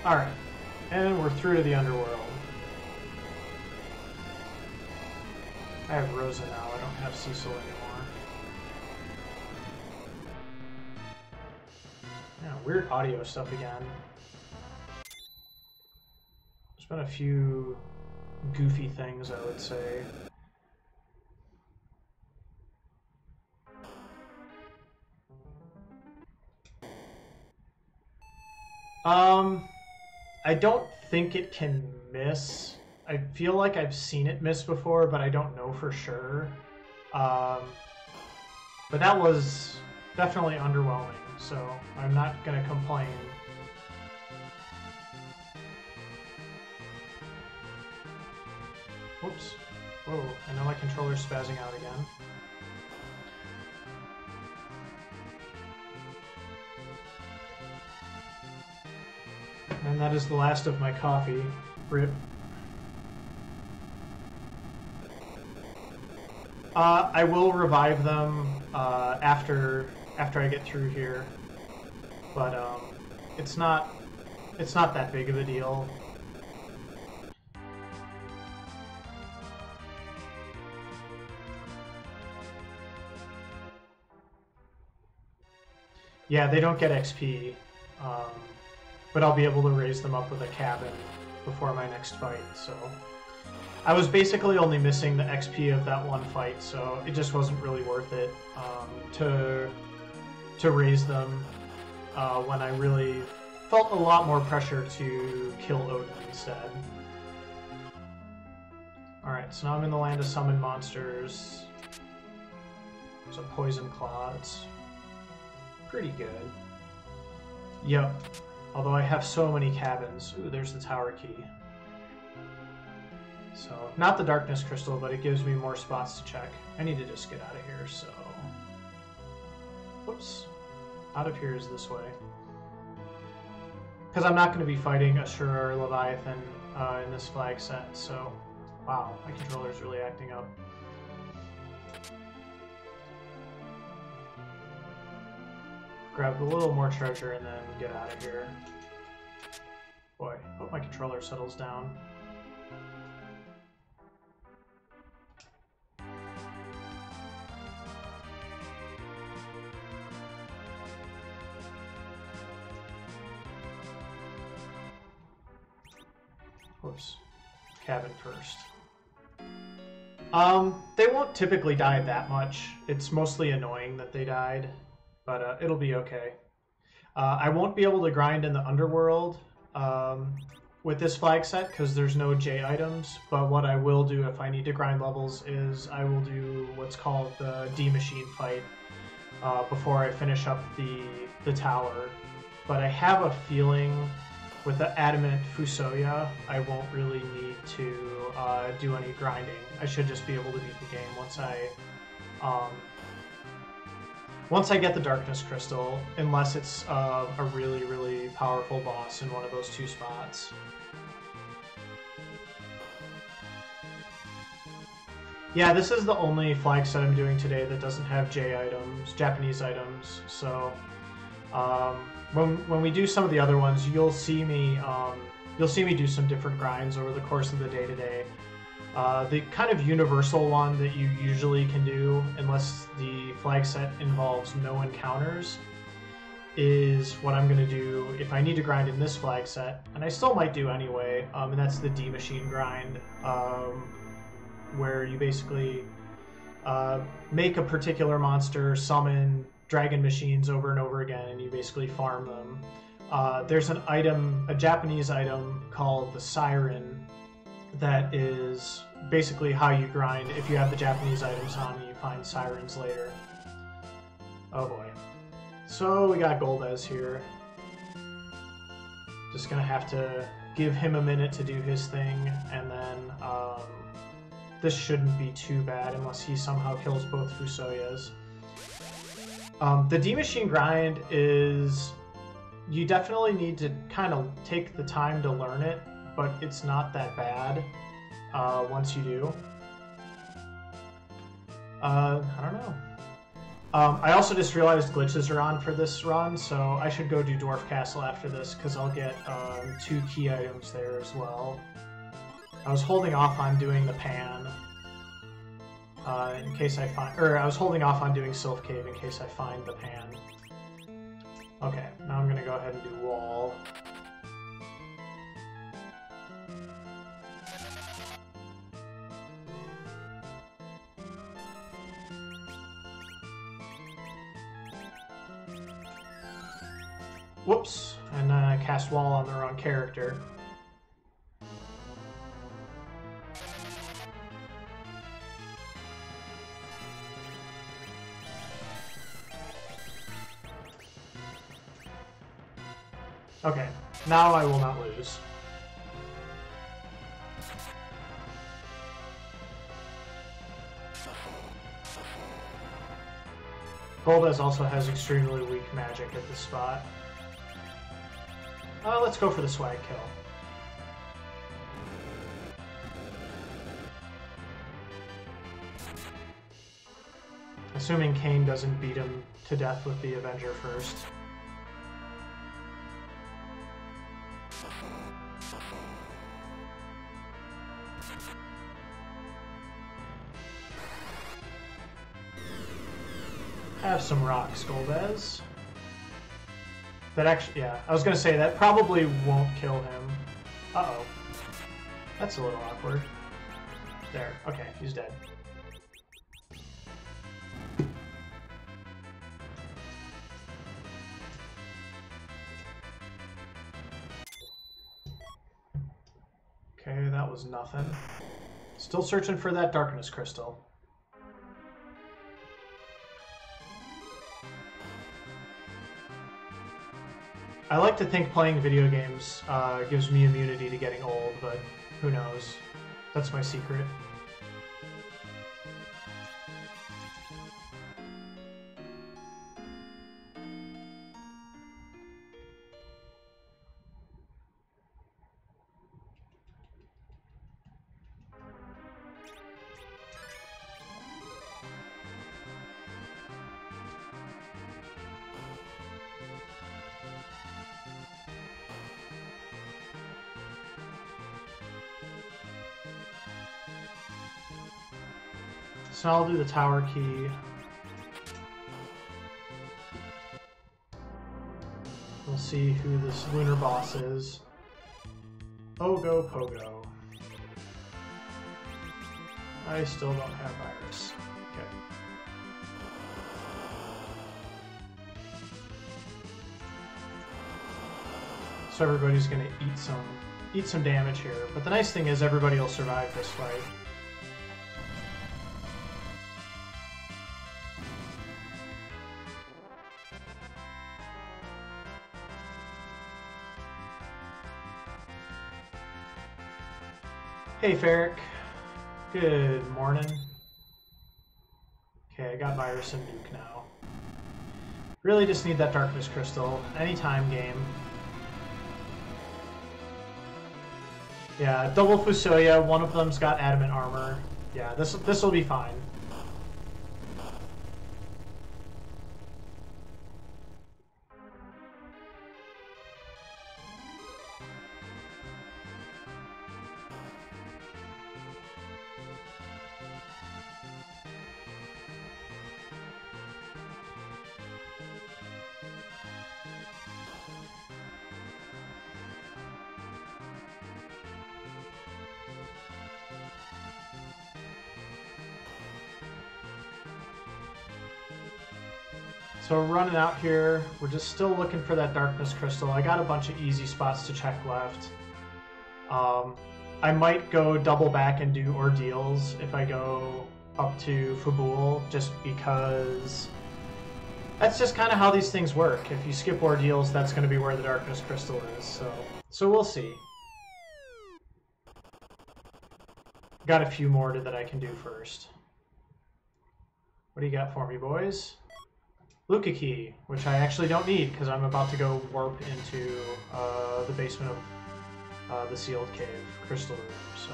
Alright, and we're through to the underworld. I have Rosa now, I don't have Cecil anymore. Yeah, weird audio stuff again. There's been a few goofy things, I would say. Um, I don't think it can miss. I feel like I've seen it miss before, but I don't know for sure. Um, but that was definitely underwhelming, so I'm not going to complain. Whoops. Whoa, I know my controller's spazzing out again. And that is the last of my coffee. Rip. Uh, I will revive them uh, after after I get through here, but um, it's not it's not that big of a deal. Yeah, they don't get XP, um, but I'll be able to raise them up with a cabin before my next fight, so... I was basically only missing the XP of that one fight, so it just wasn't really worth it um, to to raise them uh, when I really felt a lot more pressure to kill Odin instead. Alright, so now I'm in the land of summon monsters. So poison clods. Pretty good. Yep. Although I have so many cabins. Ooh, there's the tower key. So, not the darkness crystal, but it gives me more spots to check. I need to just get out of here, so... Whoops. Out of here is this way. Because I'm not going to be fighting Ashura or Leviathan uh, in this flag set, so... Wow, my controller's really acting up. Grab a little more treasure and then get out of here. Boy, hope my controller settles down. Um, they won't typically die that much. It's mostly annoying that they died, but uh, it'll be okay. Uh, I won't be able to grind in the underworld um, with this flag set because there's no J items, but what I will do if I need to grind levels is I will do what's called the D machine fight uh, before I finish up the, the tower. But I have a feeling with the Adamant Fusoya, I won't really need to uh, do any grinding. I should just be able to beat the game once I, um, once I get the Darkness Crystal, unless it's uh, a really, really powerful boss in one of those two spots. Yeah, this is the only flag set I'm doing today that doesn't have J items, Japanese items, so um, when when we do some of the other ones, you'll see me um, you'll see me do some different grinds over the course of the day to day. Uh, the kind of universal one that you usually can do, unless the flag set involves no encounters, is what I'm going to do if I need to grind in this flag set, and I still might do anyway, um, and that's the D machine grind, um, where you basically uh, make a particular monster, summon dragon machines over and over again, and you basically farm them. Uh, there's an item, a Japanese item called the Siren, that is basically how you grind. If you have the Japanese items on, you find sirens later. Oh boy. So we got Golbez here. Just gonna have to give him a minute to do his thing, and then um, this shouldn't be too bad unless he somehow kills both Fusoyas. Um, the D Machine grind is you definitely need to kind of take the time to learn it, but it's not that bad uh, once you do. Uh, I don't know. Um, I also just realized glitches are on for this run, so I should go do Dwarf Castle after this because I'll get um, two key items there as well. I was holding off on doing the pan uh, in case I find, or I was holding off on doing Sylph Cave in case I find the pan. Okay, now I'm gonna go ahead and do wall. Whoops, and then I cast wall on the wrong character. Now I will not lose. Golbez also has extremely weak magic at this spot. Uh, let's go for the swag kill. Assuming Kain doesn't beat him to death with the Avenger first. Some rocks, Golbez. That actually, yeah, I was gonna say that probably won't kill him. Uh-oh. That's a little awkward. There, okay, he's dead. Okay, that was nothing. Still searching for that darkness crystal. I like to think playing video games uh, gives me immunity to getting old, but who knows? That's my secret. So I'll do the tower key. We'll see who this lunar boss is. Ogopogo. I still don't have virus. Okay. So everybody's gonna eat some eat some damage here. But the nice thing is everybody will survive this fight. Ferric. Good morning. Okay, I got Virus and Nuke now. Really just need that Darkness Crystal. Anytime game. Yeah, double Fusoya. One of them's got Adamant Armor. Yeah, this this will be fine. Running out here. We're just still looking for that darkness crystal. I got a bunch of easy spots to check left. Um, I might go double back and do ordeals if I go up to Fabul, just because that's just kind of how these things work. If you skip ordeals, that's going to be where the darkness crystal is. So, so we'll see. Got a few more that I can do first. What do you got for me, boys? Luca key, which I actually don't need because I'm about to go warp into uh, the basement of uh, the sealed cave, crystal room. So,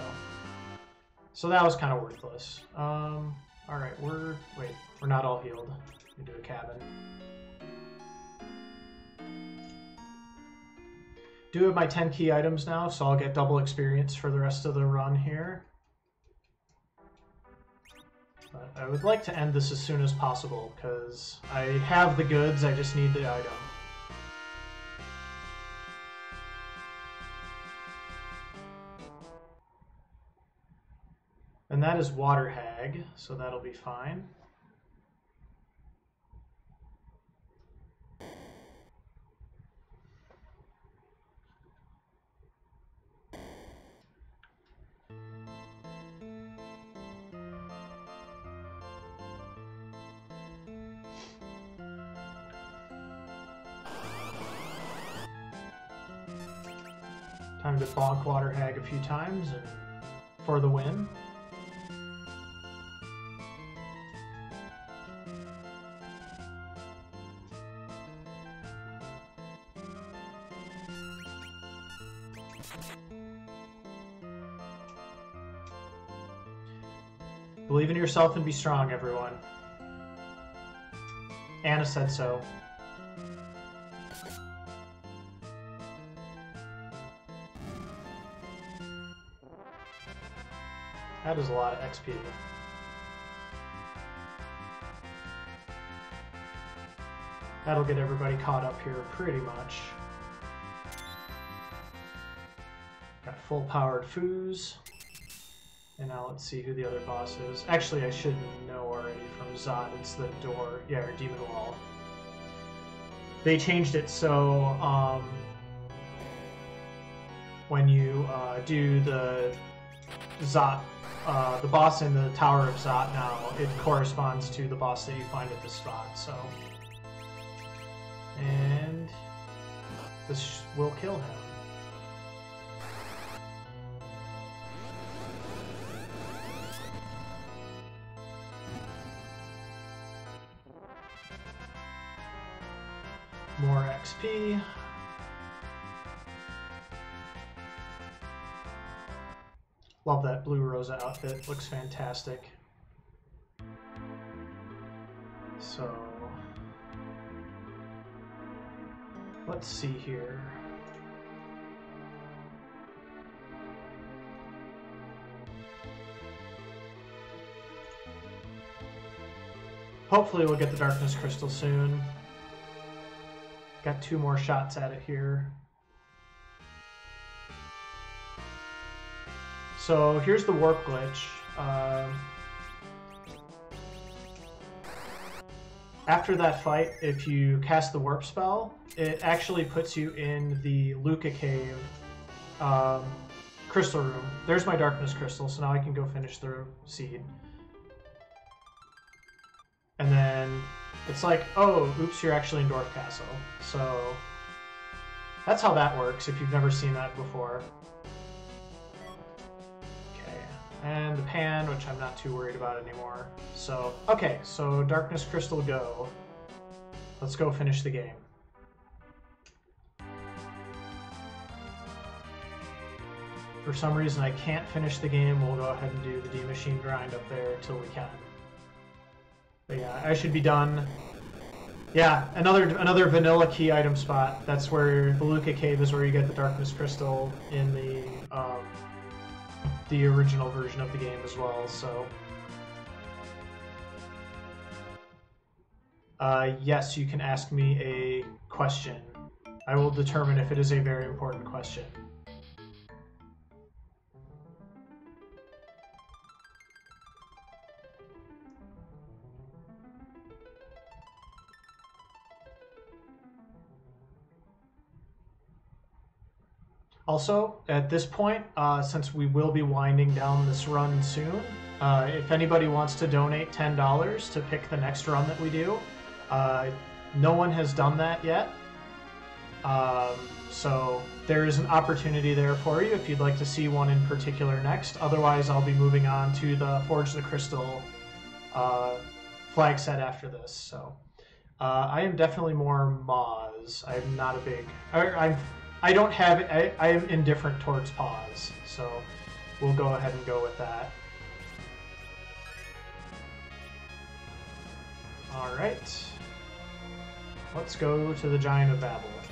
so that was kind of worthless. Um, all right, we're wait, we're not all healed. We do a cabin. Do have my 10 key items now, so I'll get double experience for the rest of the run here. But I would like to end this as soon as possible, because I have the goods, I just need the item. And that is Water Hag, so that'll be fine. Time to bonk Water Hag a few times for the win. Believe in yourself and be strong, everyone. Anna said so. That is a lot of XP. That'll get everybody caught up here pretty much. Got full powered foos. And now let's see who the other boss is. Actually, I should know already from Zot. It's the door. Yeah, or Demon Wall. They changed it so um, when you uh, do the Zot uh, the boss in the Tower of Zot now, it corresponds to the boss that you find at this spot, so... And... This will kill him. Love that blue Rosa outfit. Looks fantastic. So... Let's see here. Hopefully we'll get the Darkness Crystal soon. Got two more shots at it here. So here's the warp glitch. Uh, after that fight, if you cast the warp spell, it actually puts you in the Luca Cave um, crystal room. There's my darkness crystal, so now I can go finish the seed. And then it's like, oh, oops, you're actually in Dwarf Castle. So that's how that works if you've never seen that before. And the pan, which I'm not too worried about anymore. So, okay, so Darkness Crystal go. Let's go finish the game. For some reason I can't finish the game, we'll go ahead and do the D Machine grind up there until we can. But yeah, I should be done. Yeah, another another vanilla key item spot. That's where the Luca Cave is where you get the Darkness Crystal in the um, the original version of the game as well. So, uh, yes, you can ask me a question. I will determine if it is a very important question. Also, at this point, uh, since we will be winding down this run soon, uh, if anybody wants to donate $10 to pick the next run that we do, uh, no one has done that yet. Um, so there is an opportunity there for you if you'd like to see one in particular next. Otherwise, I'll be moving on to the Forge the Crystal uh, flag set after this. So uh, I am definitely more Moz. I'm not a big. I, I'm I don't have I, I am indifferent towards pause, so we'll go ahead and go with that. All right. Let's go to the Giant of Babil.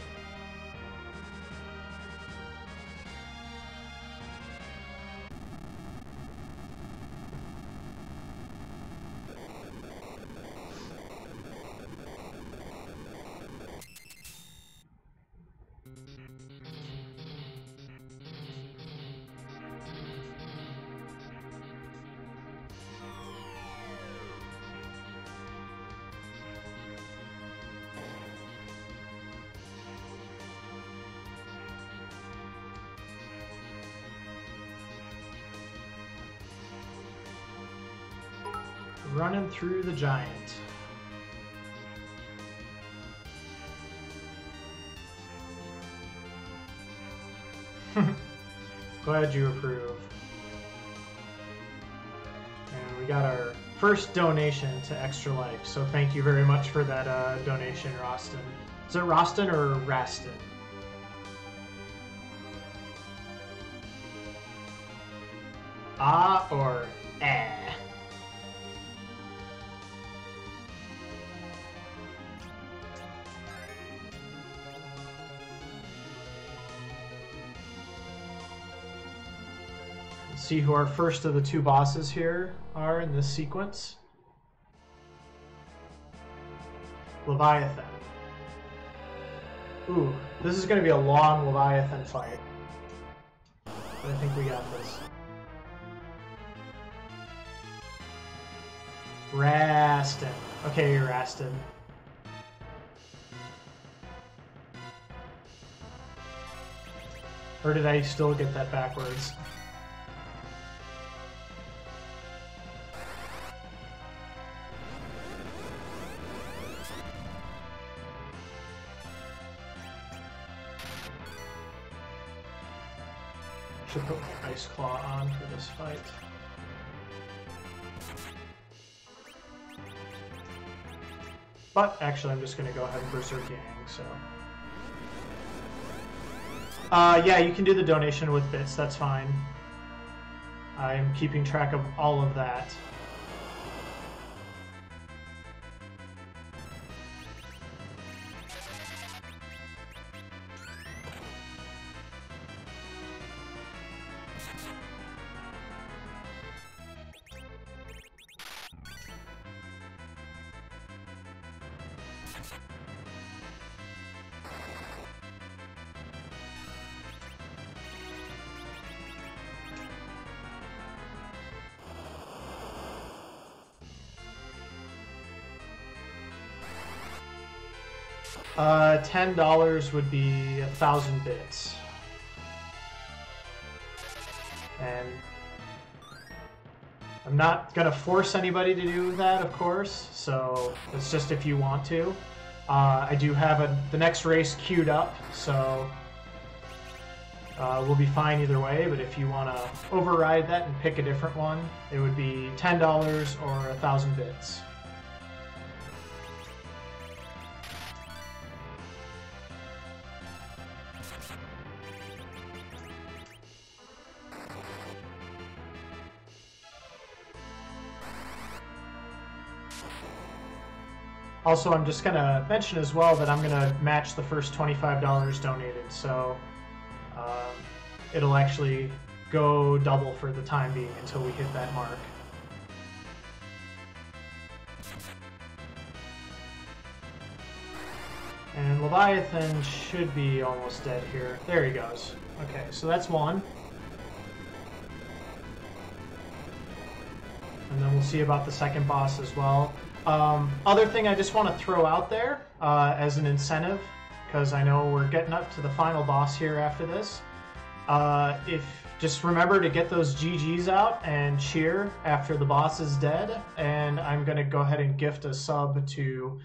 Running through the giant. Glad you approve. And we got our first donation to Extra Life, so thank you very much for that uh, donation, Roston. Is it Roston or Raston? Ah or see who our first of the two bosses here are in this sequence. Leviathan. Ooh, this is going to be a long Leviathan fight. But I think we got this. Rastin. Okay, Rastin. Or did I still get that backwards? Ice Claw on for this fight. But actually, I'm just going to go ahead and Berserk Yang, so... Uh, yeah, you can do the donation with bits, that's fine. I'm keeping track of all of that. Ten dollars would be a thousand bits, and I'm not gonna force anybody to do that, of course. So it's just if you want to. Uh, I do have a, the next race queued up, so uh, we'll be fine either way. But if you want to override that and pick a different one, it would be ten dollars or a thousand bits. Also, I'm just going to mention as well that I'm going to match the first $25 donated, so um, it'll actually go double for the time being until we hit that mark. And Leviathan should be almost dead here. There he goes. Okay, so that's one. And then we'll see about the second boss as well. Um, other thing I just want to throw out there uh, as an incentive, because I know we're getting up to the final boss here after this. Uh, if just remember to get those GGs out and cheer after the boss is dead, and I'm gonna go ahead and gift a sub to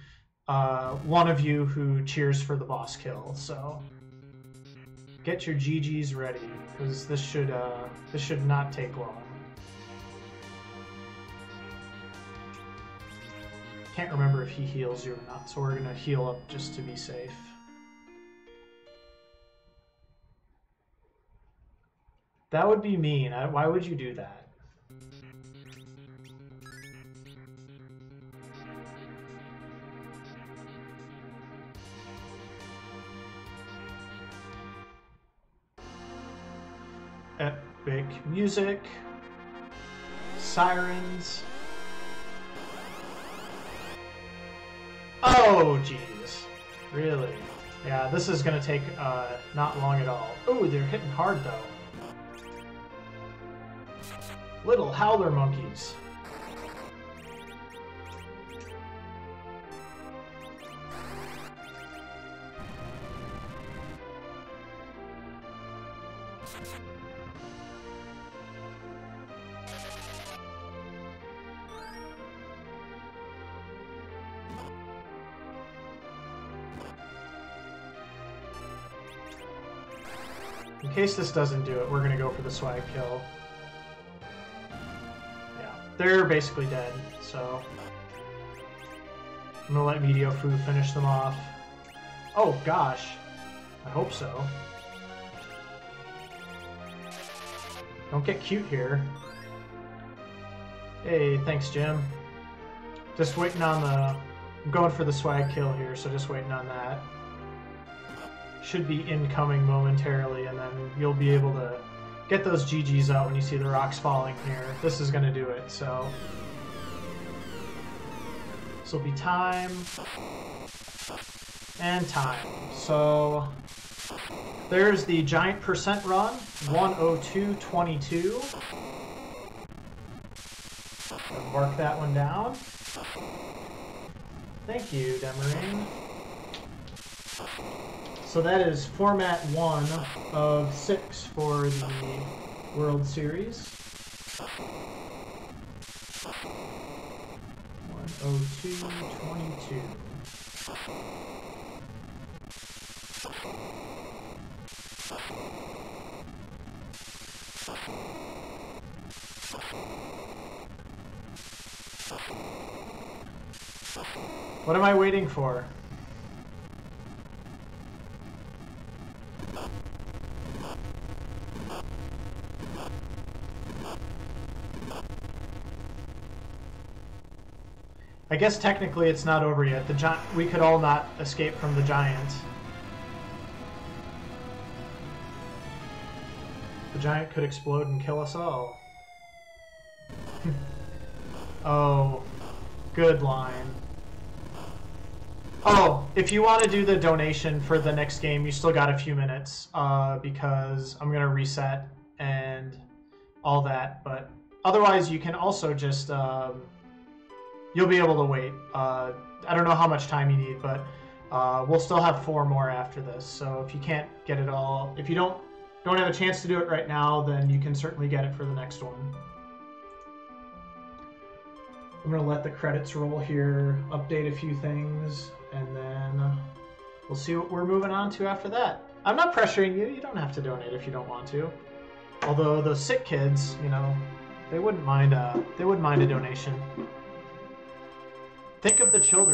uh, one of you who cheers for the boss kill. So get your GGs ready, because this should uh, this should not take long. Can't remember if he heals you or not, so we're gonna heal up just to be safe. That would be mean. Why would you do that? Epic music, sirens. Oh, jeez. Really? Yeah, this is gonna take uh, not long at all. Oh, they're hitting hard though. Little howler monkeys. Case this doesn't do it, we're gonna go for the swag kill. Yeah, they're basically dead, so... I'm gonna let Medio Fu finish them off. Oh gosh, I hope so. Don't get cute here. Hey, thanks Jim. Just waiting on the... I'm going for the swag kill here, so just waiting on that should be incoming momentarily, and then you'll be able to get those GGs out when you see the rocks falling here. This is going to do it, so... This will be time... And time. So... There's the giant percent run, 102.22. Mark that one down. Thank you, Demarine. So that is format one of six for the World Series. 102.22. What am I waiting for? I guess technically it's not over yet. The gi- we could all not escape from the giant. The giant could explode and kill us all. oh, good line. Oh, if you want to do the donation for the next game, you still got a few minutes uh, because I'm gonna reset and all that. But otherwise, you can also just um, you'll be able to wait. Uh, I don't know how much time you need, but uh, we'll still have four more after this. So if you can't get it all, if you don't don't have a chance to do it right now, then you can certainly get it for the next one. I'm gonna let the credits roll here, update a few things, and then we'll see what we're moving on to after that. I'm not pressuring you. You don't have to donate if you don't want to. Although those sick kids, you know, they wouldn't mind. Uh, they wouldn't mind a donation. Think of the children.